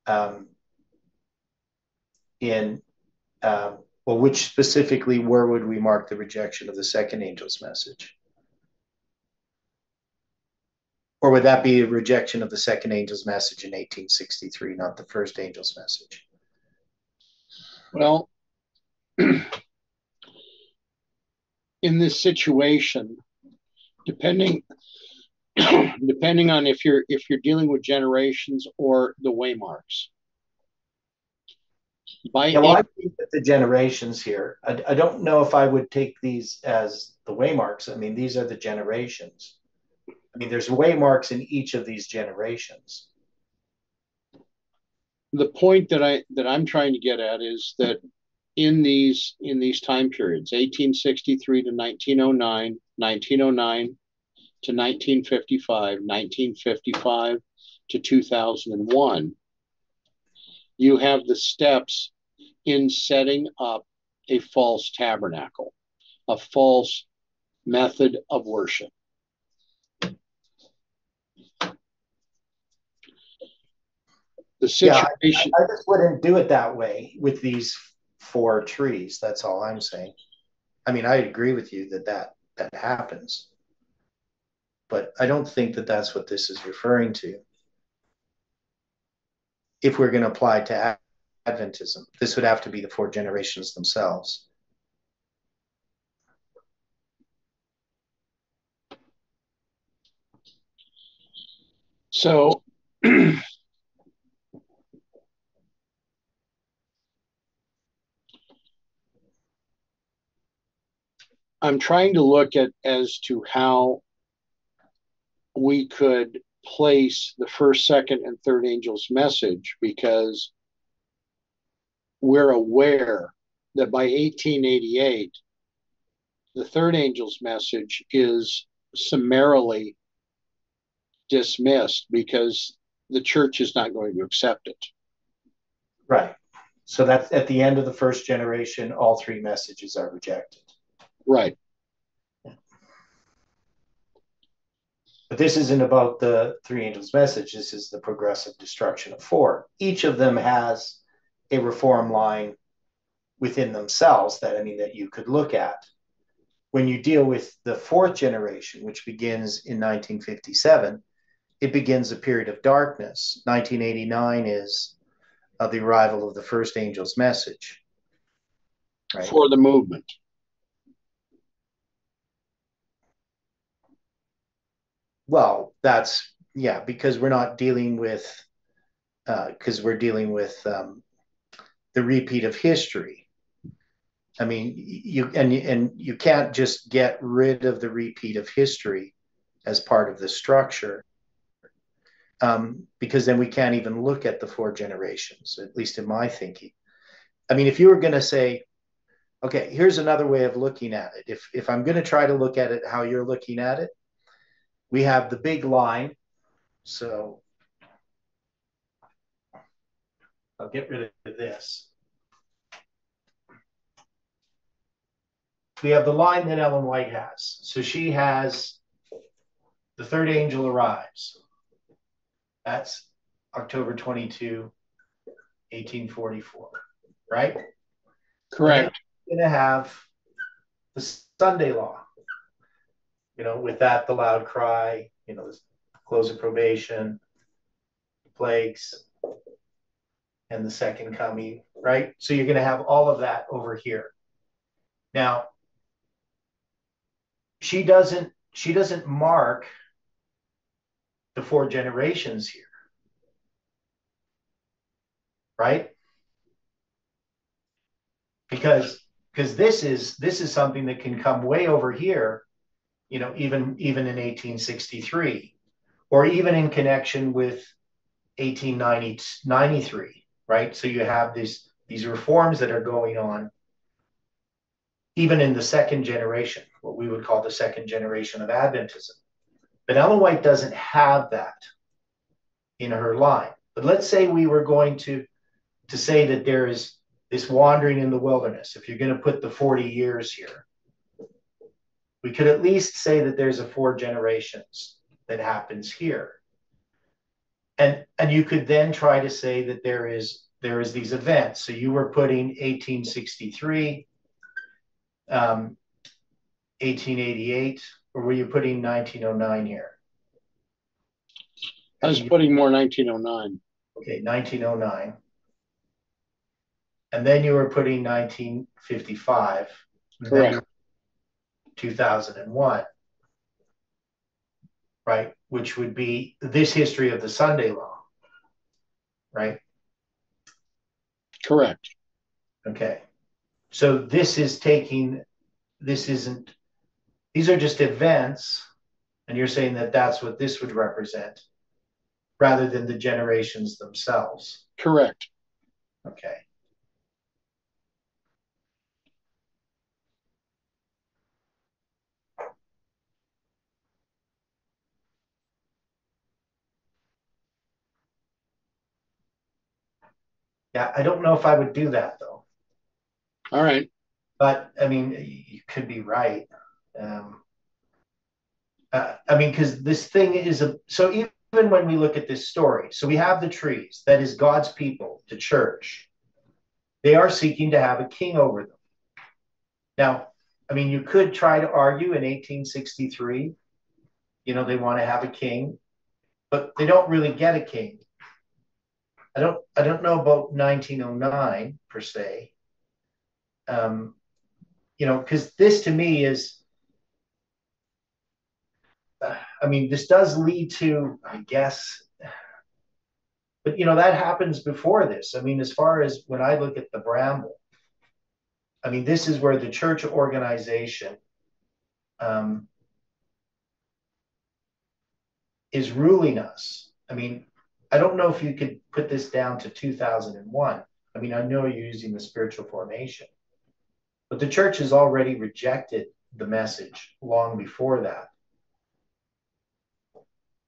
um, in, uh, well, which specifically, where would we mark the rejection of the second angel's message? Or would that be a rejection of the second angel's message in 1863, not the first angel's message? Well, in this situation, depending depending on if you're if you're dealing with generations or the waymarks. By yeah, well, I think that the generations here. I, I don't know if I would take these as the waymarks. I mean, these are the generations. I mean, there's waymarks in each of these generations. The point that I that I'm trying to get at is that in these in these time periods, 1863 to 1909, 1909 to 1955, 1955 to 2001, you have the steps in setting up a false tabernacle, a false method of worship. The situation. Yeah, I, I just wouldn't do it that way with these four trees. That's all I'm saying. I mean, I agree with you that that, that happens, but I don't think that that's what this is referring to. If we're going to apply to Adventism, this would have to be the four generations themselves. So I'm trying to look at as to how we could place the first, second, and third angel's message because we're aware that by 1888, the third angel's message is summarily dismissed because the church is not going to accept it. Right. So that's at the end of the first generation, all three messages are rejected. Right. But this isn't about the three angels' message. This is the progressive destruction of four. Each of them has a reform line within themselves that I mean that you could look at. When you deal with the fourth generation, which begins in 1957, it begins a period of darkness. 1989 is uh, the arrival of the first angel's message. Right? For the movement. Well, that's yeah, because we're not dealing with because uh, we're dealing with um, the repeat of history. I mean, you and and you can't just get rid of the repeat of history as part of the structure, um, because then we can't even look at the four generations. At least in my thinking. I mean, if you were going to say, okay, here's another way of looking at it. If if I'm going to try to look at it how you're looking at it, we have the big line. So I'll get rid of this. We have the line that Ellen White has. So she has the third angel arrives. That's October 22, 1844, right? Correct. We're going to have the Sunday law you know, with that, the loud cry, you know, the close of probation, plagues, and the second coming, right? So you're going to have all of that over here. Now, she doesn't she doesn't mark the four generations here. Right? because because this is this is something that can come way over here you know even even in 1863 or even in connection with 1893 right? So you have these these reforms that are going on even in the second generation what we would call the second generation of adventism. But ellen white doesn't have that in her line. But let's say we were going to to say that there is this wandering in the wilderness, if you're going to put the 40 years here, we could at least say that there's a four generations that happens here. And, and you could then try to say that there is there is these events. So you were putting 1863, um, 1888, or were you putting 1909 here? I was putting more 1909. Okay, 1909 and then you were putting 1955, correct, 2001, right? Which would be this history of the Sunday law, right? Correct. Okay. So this is taking, this isn't, these are just events, and you're saying that that's what this would represent rather than the generations themselves. Correct. Okay. Yeah, I don't know if I would do that though. All right. But I mean, you could be right. Um, uh, I mean, because this thing is a so even when we look at this story, so we have the trees, that is God's people, the church. They are seeking to have a king over them. Now, I mean, you could try to argue in 1863, you know, they want to have a king, but they don't really get a king I don't I don't know about 1909 per se. Um, you know, because this to me is, uh, I mean, this does lead to, I guess, but you know that happens before this. I mean, as far as when I look at the Bramble, I mean, this is where the church organization um, is ruling us. I mean, I don't know if you could put this down to 2001. I mean, I know you're using the spiritual formation, but the church has already rejected the message long before that.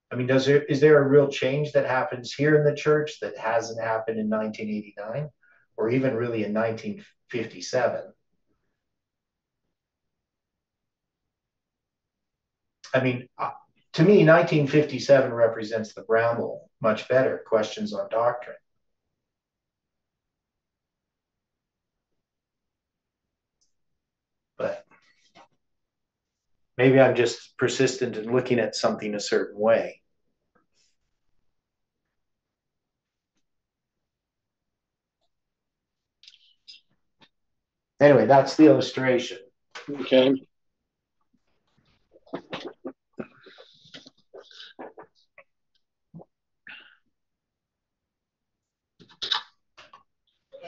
I mean, does there is there a real change that happens here in the church that hasn't happened in 1989 or even really in 1957? I mean, uh, to me, 1957 represents the Bramble much better questions on doctrine. But maybe I'm just persistent in looking at something a certain way. Anyway, that's the illustration. Okay.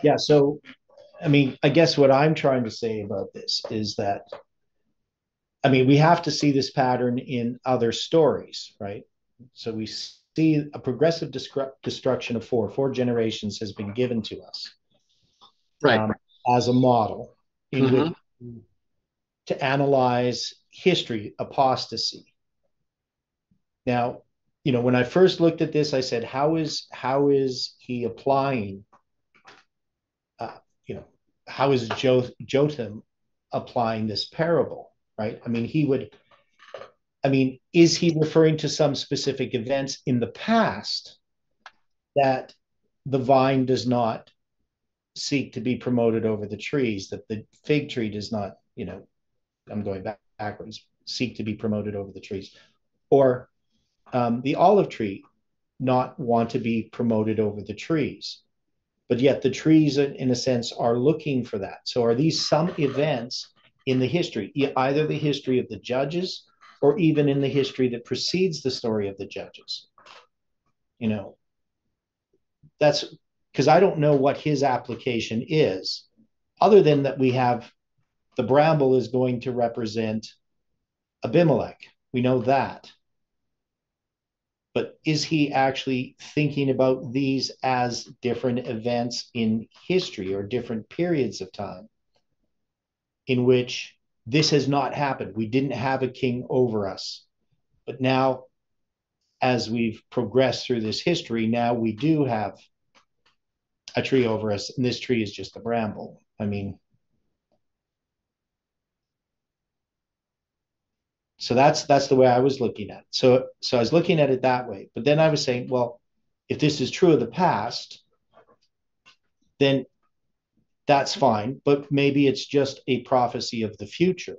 Yeah. So, I mean, I guess what I'm trying to say about this is that, I mean, we have to see this pattern in other stories, right? So we see a progressive destruction of four, four generations has been given to us. Right. Um, as a model in mm-hmm. which to analyze history, apostasy. Now, you know, when I first looked at this, I said, how is how is he applying how is jo- Jotham applying this parable, right? I mean, he would, I mean, is he referring to some specific events in the past that the vine does not seek to be promoted over the trees, that the fig tree does not, you know, I'm going back backwards, seek to be promoted over the trees, or um, the olive tree not want to be promoted over the trees but yet the trees in a sense are looking for that so are these some events in the history either the history of the judges or even in the history that precedes the story of the judges you know that's because i don't know what his application is other than that we have the bramble is going to represent Abimelech. We know that. But is he actually thinking about these as different events in history or different periods of time in which this has not happened? We didn't have a king over us. But now, as we've progressed through this history, now we do have a tree over us, and this tree is just a bramble. I mean, so that's that's the way I was looking at it. So so I was looking at it that way. But then I was saying, well, if this is true of the past, then that's fine. But maybe it's just a prophecy of the future.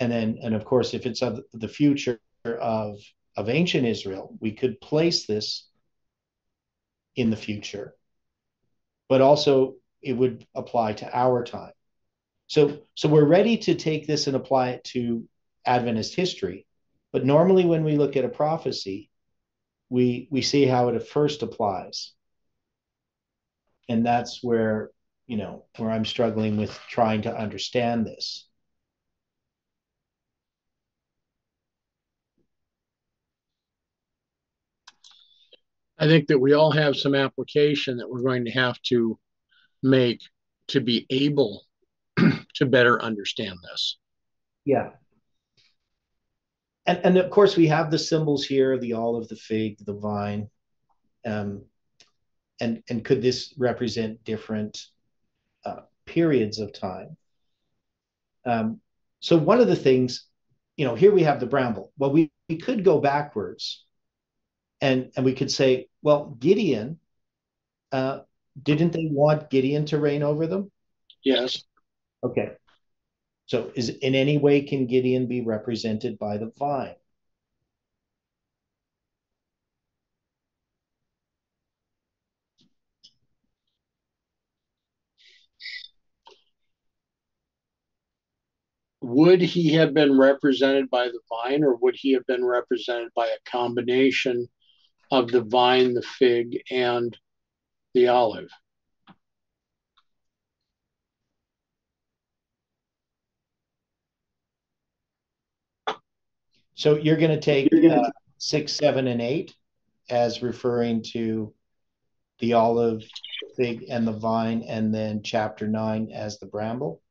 And then, and of course, if it's of the future of of ancient Israel, we could place this in the future, but also it would apply to our time. So, so we're ready to take this and apply it to Adventist history. But normally, when we look at a prophecy, we we see how it first applies, and that's where you know where I'm struggling with trying to understand this. I think that we all have some application that we're going to have to make to be able to better understand this. Yeah. And, and of course, we have the symbols here the olive, the fig, the vine. Um, and, and could this represent different uh, periods of time? Um, so, one of the things, you know, here we have the bramble. Well, we, we could go backwards and, and we could say, well, Gideon, uh, didn't they want Gideon to reign over them? Yes. Okay. So is in any way can Gideon be represented by the vine? Would he have been represented by the vine or would he have been represented by a combination of the vine, the fig, and the olive? So you're going to take uh, six, seven, and eight as referring to the olive, fig, and the vine, and then chapter nine as the bramble.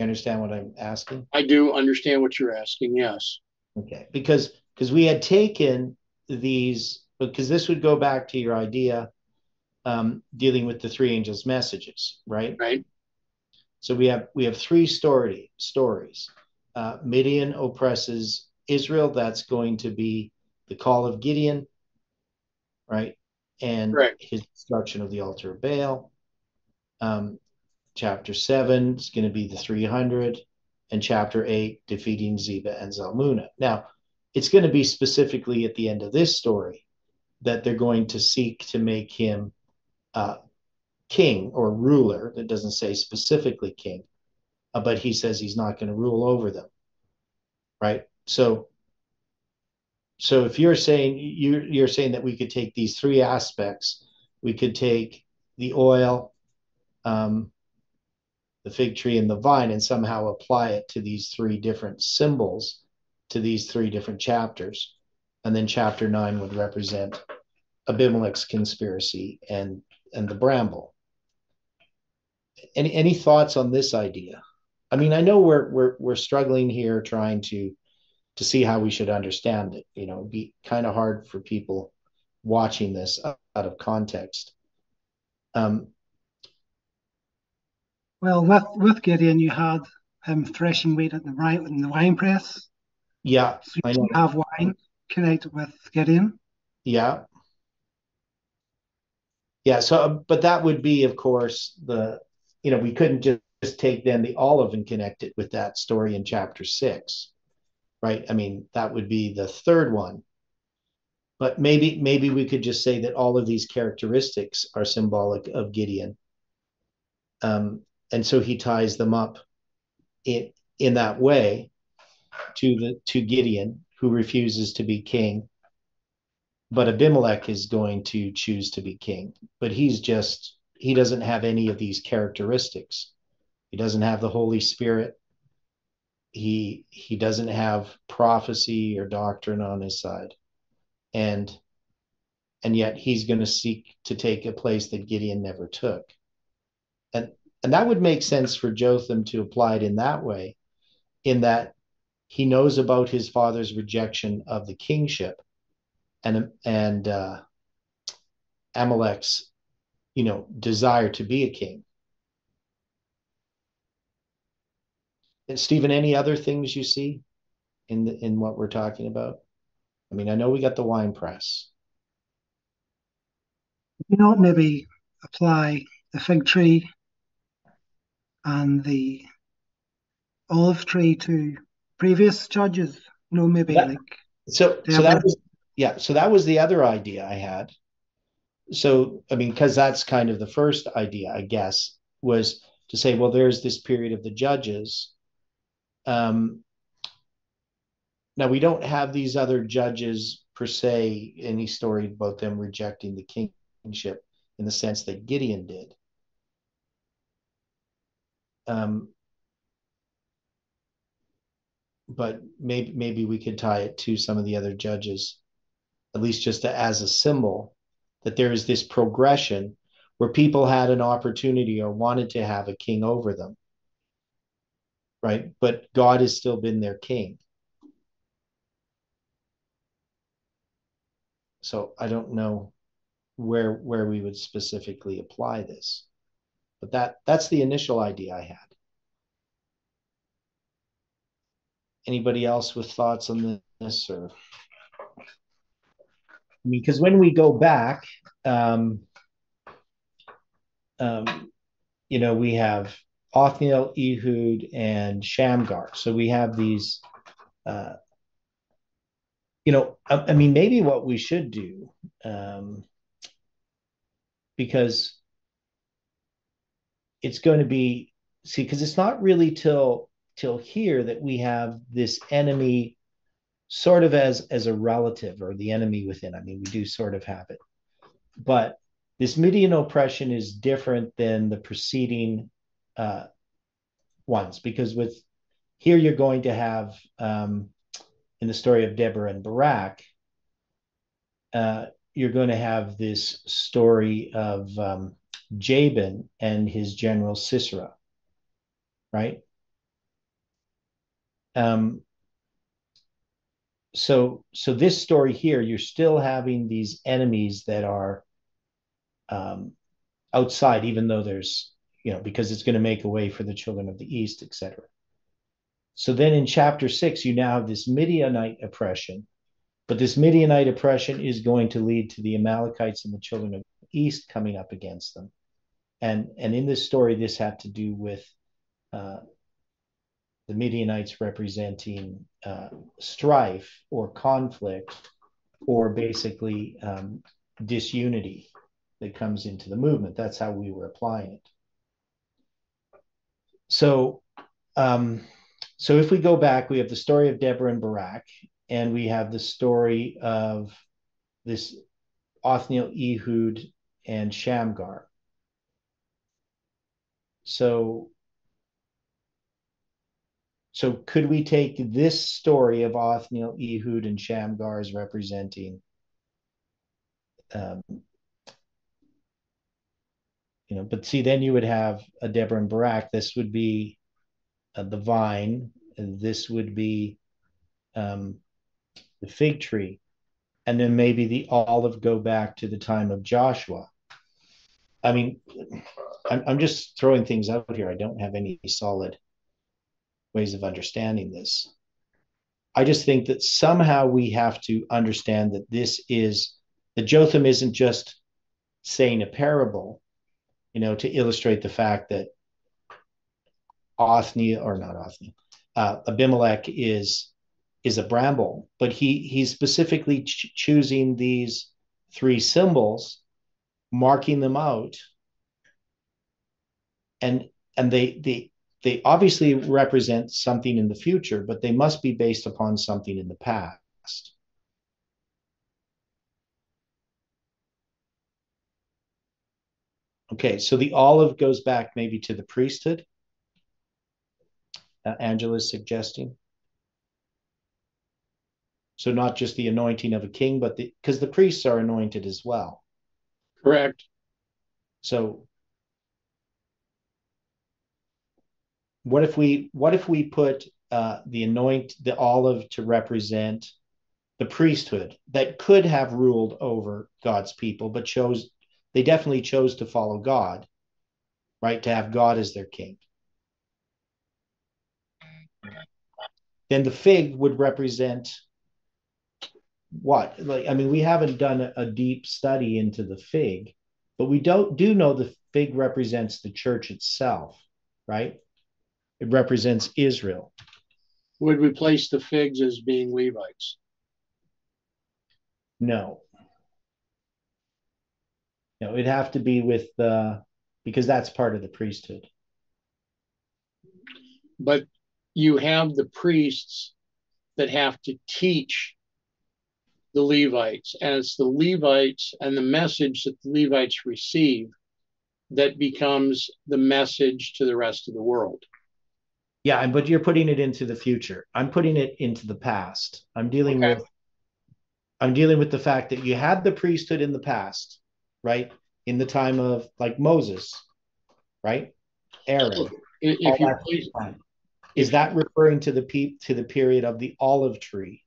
You understand what I'm asking? I do understand what you're asking. Yes. Okay, because because we had taken these because this would go back to your idea um, dealing with the three angels' messages, right? Right. So we have we have three story stories uh, Midian oppresses Israel, that's going to be the call of Gideon, right? And Correct. his destruction of the altar of Baal. Um, chapter 7 is going to be the 300, and chapter 8, defeating Zebah and Zalmunna. Now, it's going to be specifically at the end of this story that they're going to seek to make him uh, king or ruler. That doesn't say specifically king, uh, but he says he's not going to rule over them right? So so if you're saying you're you're saying that we could take these three aspects we could take the oil um, the fig tree and the vine and somehow apply it to these three different symbols to these three different chapters and then chapter 9 would represent abimelech's conspiracy and and the bramble. Any any thoughts on this idea I mean, I know we're we're we're struggling here trying to to see how we should understand it. You know, it'd be kind of hard for people watching this out of context. Um, well, with with Gideon, you had him threshing wheat at the right in the wine press. Yeah, so you have wine connected with Gideon. Yeah. Yeah. So, but that would be, of course, the you know we couldn't just just take then the olive and connect it with that story in chapter six, right? I mean, that would be the third one. But maybe maybe we could just say that all of these characteristics are symbolic of Gideon. Um, and so he ties them up in in that way to the to Gideon, who refuses to be king, but Abimelech is going to choose to be king. But he's just, he doesn't have any of these characteristics. He doesn't have the Holy Spirit. He he doesn't have prophecy or doctrine on his side. And and yet he's going to seek to take a place that Gideon never took. And and that would make sense for Jotham to apply it in that way, in that he knows about his father's rejection of the kingship and and uh, Abimelech's, you know, desire to be a king. Stephen, any other things you see in the, in what we're talking about? I mean, I know we got the wine press. You know, maybe apply the fig tree and the olive tree to previous judges. You know, maybe like so. So that was yeah. So that was the other idea I had. So I mean, because that's kind of the first idea, I guess, was to say, well, there's this period of the judges. Um, now we don't have these other judges per se any story about them rejecting the kingship in the sense that Gideon did. Um, but maybe maybe we could tie it to some of the other judges, at least just as a symbol that there is this progression where people had an opportunity or wanted to have a king over them, right? But God has still been their king. So I don't know where where we would specifically apply this, but that that's the initial idea I had. Anybody else with thoughts on this or? I mean, because when we go back, um, um, you know, we have Othniel, Ehud, and Shamgar. So we have these, uh, you know, I, I, mean, maybe what we should do, um, because it's going to be, see, because it's not really till till here that we have this enemy sort of as as a relative or the enemy within i mean we do sort of have it but this midian oppression is different than the preceding uh, ones because with here you're going to have um, in the story of deborah and barak uh, you're going to have this story of um, jabin and his general sisera right? Um, so so this story here, you're still having these enemies that are um, outside, even though there's you know because it's going to make a way for the children of the east, etc. So then in chapter six, you now have this Midianite oppression, but this Midianite oppression is going to lead to the Amalekites and the children of the east coming up against them, and and in this story, this had to do with uh, the Midianites representing uh, strife or conflict or basically um, disunity that comes into the movement. That's how we were applying it. So, um, so if we go back, we have the story of Deborah and Barak, and we have the story of this Othniel, Ehud, and Shamgar. So so could we take this story of Othniel, Ehud, and Shamgar as representing, um, you know, but see, then you would have a Deborah and Barak. This would be uh, the vine, and this would be um, the fig tree, and then maybe the olive go back to the time of Joshua. I mean, I'm, I'm just throwing things out here. I don't have any solid ways of understanding this. I just think that somehow we have to understand that this is that Jotham isn't just saying a parable, you know, to illustrate the fact that Othniel or not Othniel, uh, Abimelech is is a bramble, but he he's specifically ch- choosing these three symbols, marking them out, and and they they they obviously represent something in the future, but they must be based upon something in the past. Okay, so the olive goes back maybe to the priesthood. Uh, Angela is suggesting. So not just the anointing of a king, but the because the priests are anointed as well. Correct. So what if we what if we put uh, the anoint the olive to represent the priesthood that could have ruled over God's people, but chose they definitely chose to follow God, right? To have God as their king. Then the fig would represent what? Like, I mean, we haven't done a, a deep study into the fig, but we don't do know the fig represents the church itself, right? It represents Israel. Would we place the figs as being Levites? No. No, it'd have to be with the because that's part of the priesthood. But you have the priests that have to teach the Levites, and it's the Levites and the message that the Levites receive that becomes the message to the rest of the world. Yeah, but you're putting it into the future. I'm putting it into the past. I'm dealing okay. with I'm dealing with the fact that you had the priesthood in the past, right? In the time of like Moses, right? Aaron. If, if you, please, is that referring to the pe- to the period of the olive tree?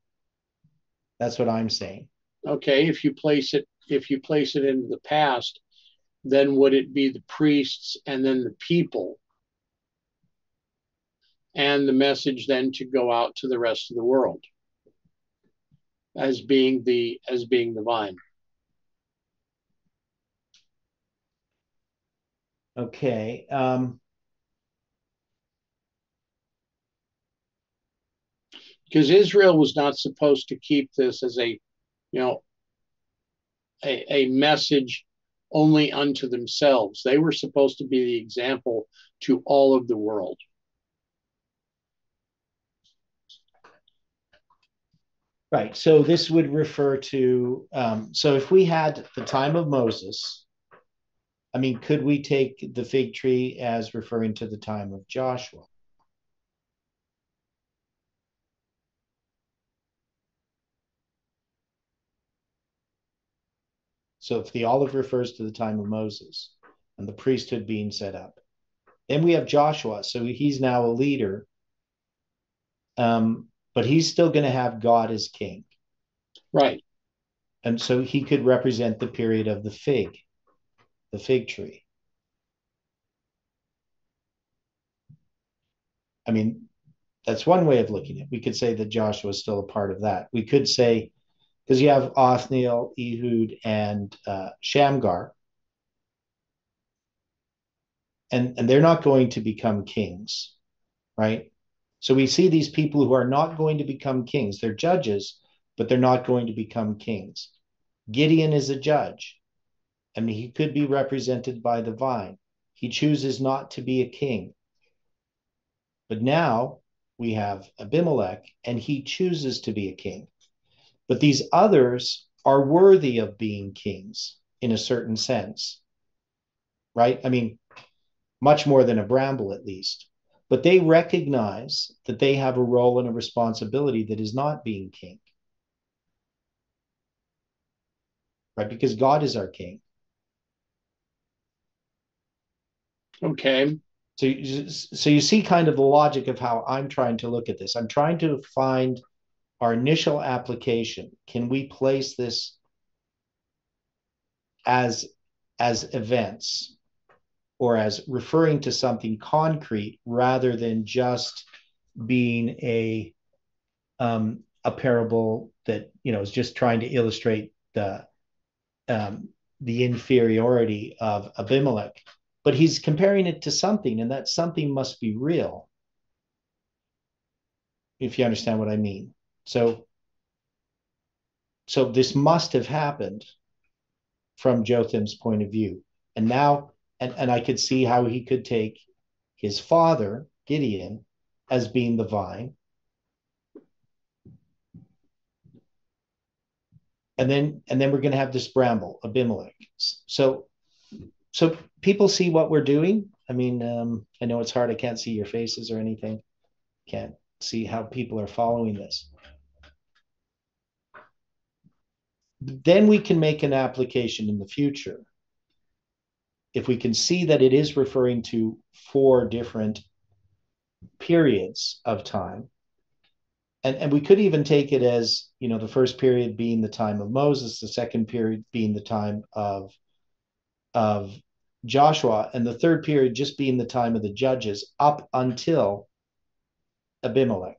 That's what I'm saying. Okay, if you place it if you place it into the past, then would it be the priests and then the people? And the message then to go out to the rest of the world as being the as being the vine. Okay. Um, because Israel was not supposed to keep this as a, you know, a, a message only unto themselves. They were supposed to be the example to all of the world. Right. So this would refer to, um, so if we had the time of Moses, I mean, could we take the fig tree as referring to the time of Joshua? So if the olive refers to the time of Moses and the priesthood being set up, then we have Joshua. So he's now a leader. Um, but he's still going to have God as king. Right. And so he could represent the period of the fig, the fig tree. I mean, that's one way of looking at it. We could say that Joshua is still a part of that. We could say, because you have Othniel, Ehud, and uh, Shamgar, and, and they're not going to become kings, right? So we see these people who are not going to become kings. They're judges, but they're not going to become kings. Gideon is a judge. I mean, he could be represented by the vine. He chooses not to be a king. But now we have Abimelech, and he chooses to be a king. But these others are worthy of being kings in a certain sense, right? I mean, much more than a bramble, at least but they recognize that they have a role and a responsibility that is not being king. Right? Because God is our king. Okay. So, so you see kind of the logic of how I'm trying to look at this. I'm trying to find our initial application. Can we place this as as events or as referring to something concrete rather than just being a um, a parable that you know is just trying to illustrate the um, the inferiority of Abimelech, but he's comparing it to something, and that something must be real. If you understand what I mean, so so this must have happened from Jotham's point of view, and now and, and I could see how he could take his father, Gideon, as being the vine. And then and then we're going to have this bramble, Abimelech. So so people see what we're doing. I mean, um, I know it's hard. I can't see your faces or anything. Can't see how people are following this. Then we can make an application in the future. If we can see that it is referring to four different periods of time, and, and we could even take it as, you know, the first period being the time of Moses, the second period being the time of, of Joshua, and the third period just being the time of the judges up until Abimelech.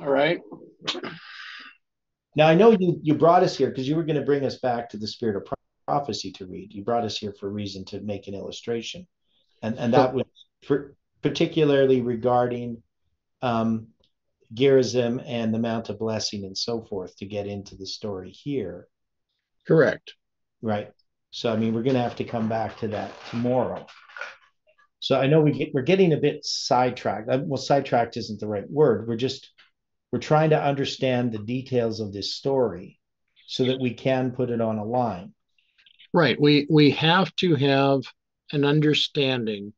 All right. Now I know you you brought us here because you were going to bring us back to the spirit of prophecy to read. You brought us here for a reason to make an illustration, and and that was particularly regarding um, Gerizim and the Mount of Blessing and so forth to get into the story here. Correct. Right. So I mean, we're going to have to come back to that tomorrow. So I know we get we're getting a bit sidetracked. Well, sidetracked isn't the right word. We're just we're trying to understand the details of this story so that we can put it on a line. Right. We we have to have an understanding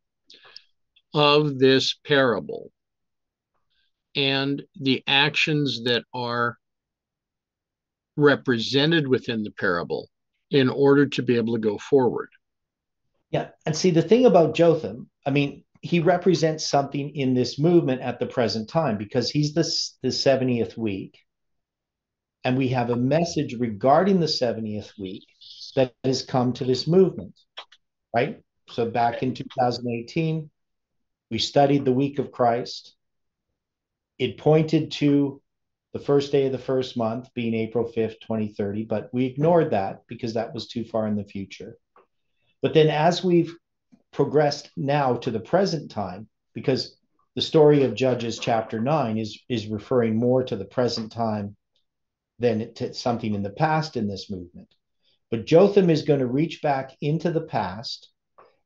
of this parable and the actions that are represented within the parable in order to be able to go forward. Yeah. And see, the thing about Jotham, I mean, he represents something in this movement at the present time because he's the, the 70th week. And we have a message regarding the 70th week that has come to this movement, right? So back in 2018, we studied the week of Christ. It pointed to the first day of the first month being April 5th, 2030, but we ignored that because that was too far in the future. But then as we've progressed now to the present time because the story of Judges chapter 9 is is referring more to the present time than to something in the past in this movement. But Jotham is going to reach back into the past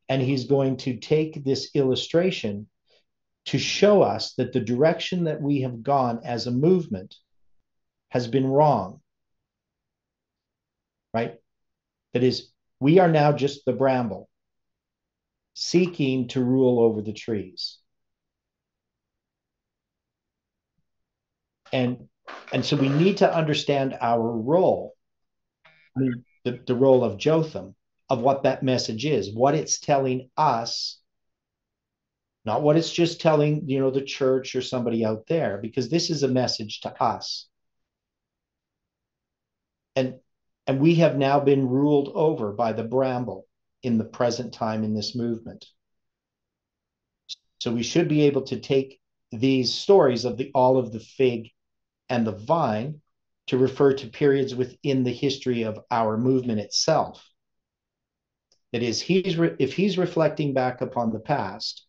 and he's going to take this illustration to show us that the direction that we have gone as a movement has been wrong. Right? That is, we are now just the bramble seeking to rule over the trees. And, and so we need to understand our role, the, the role of Jotham, of what that message is, what it's telling us, not what it's just telling, you know, the church or somebody out there, because this is a message to us. And and we have now been ruled over by the bramble in the present time in this movement. So we should be able to take these stories of the olive, the fig, and the vine to refer to periods within the history of our movement itself. That is, he's re- if he's reflecting back upon the past,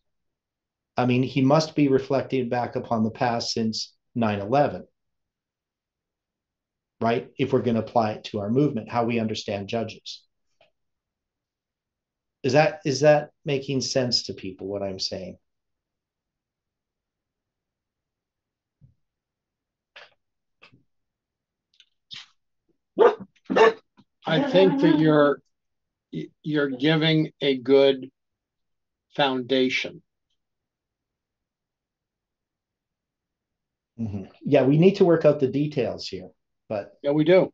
I mean, he must be reflecting back upon the past since 9 11, right? If we're going to apply it to our movement, how we understand judges. Is that is that making sense to people what I'm saying? I think that you're you're giving a good foundation. Mm-hmm. Yeah, we need to work out the details here, but yeah, we do.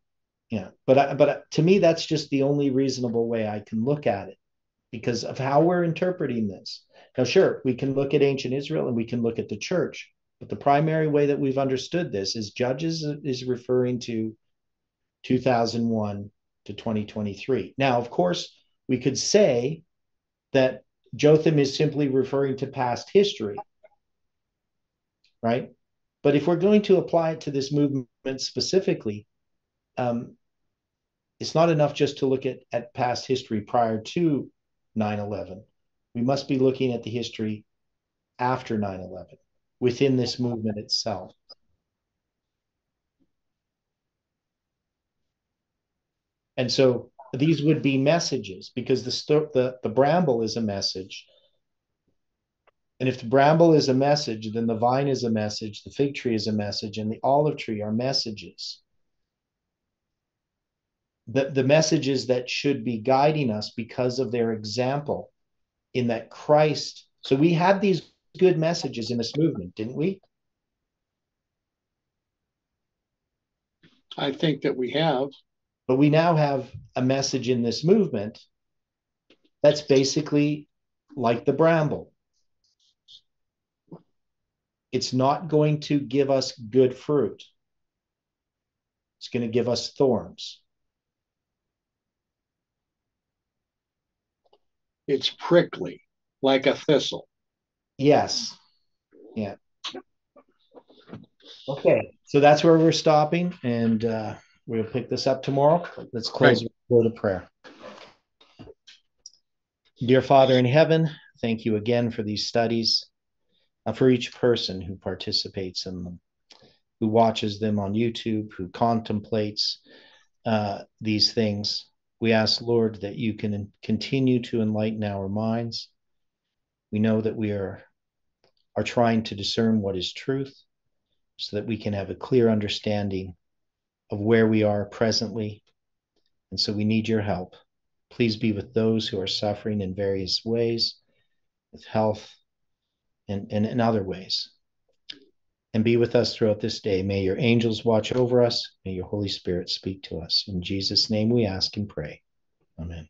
Yeah, but but to me, that's just the only reasonable way I can look at it because of how we're interpreting this. Now, sure, we can look at ancient Israel and we can look at the church, but the primary way that we've understood this is Judges is referring to 2001 to 2023. Now, of course, we could say that Jotham is simply referring to past history, right? But if we're going to apply it to this movement specifically, um, it's not enough just to look at, at past history prior to 9 11. We must be looking at the history after 9 11 within this movement itself. And so these would be messages because the, the, the bramble is a message. And if the bramble is a message, then the vine is a message, the fig tree is a message, and the olive tree are messages. The, the messages that should be guiding us because of their example in that Christ. So we had these good messages in this movement, didn't we? I think that we have. But we now have a message in this movement that's basically like the bramble. It's not going to give us good fruit. It's going to give us thorns. It's prickly, like a thistle. Yes. Yeah. Okay, so that's where we're stopping, and uh, we'll pick this up tomorrow. Let's close right. with a prayer. Dear Father in heaven, thank you again for these studies, uh, for each person who participates in them, who watches them on YouTube, who contemplates uh, these things. We ask, Lord, that you can continue to enlighten our minds. We know that we are, are trying to discern what is truth so that we can have a clear understanding of where we are presently. And so we need your help. Please be with those who are suffering in various ways, with health and, and in other ways. And be with us throughout this day. May your angels watch over us. May your Holy Spirit speak to us. In Jesus' name we ask and pray. Amen.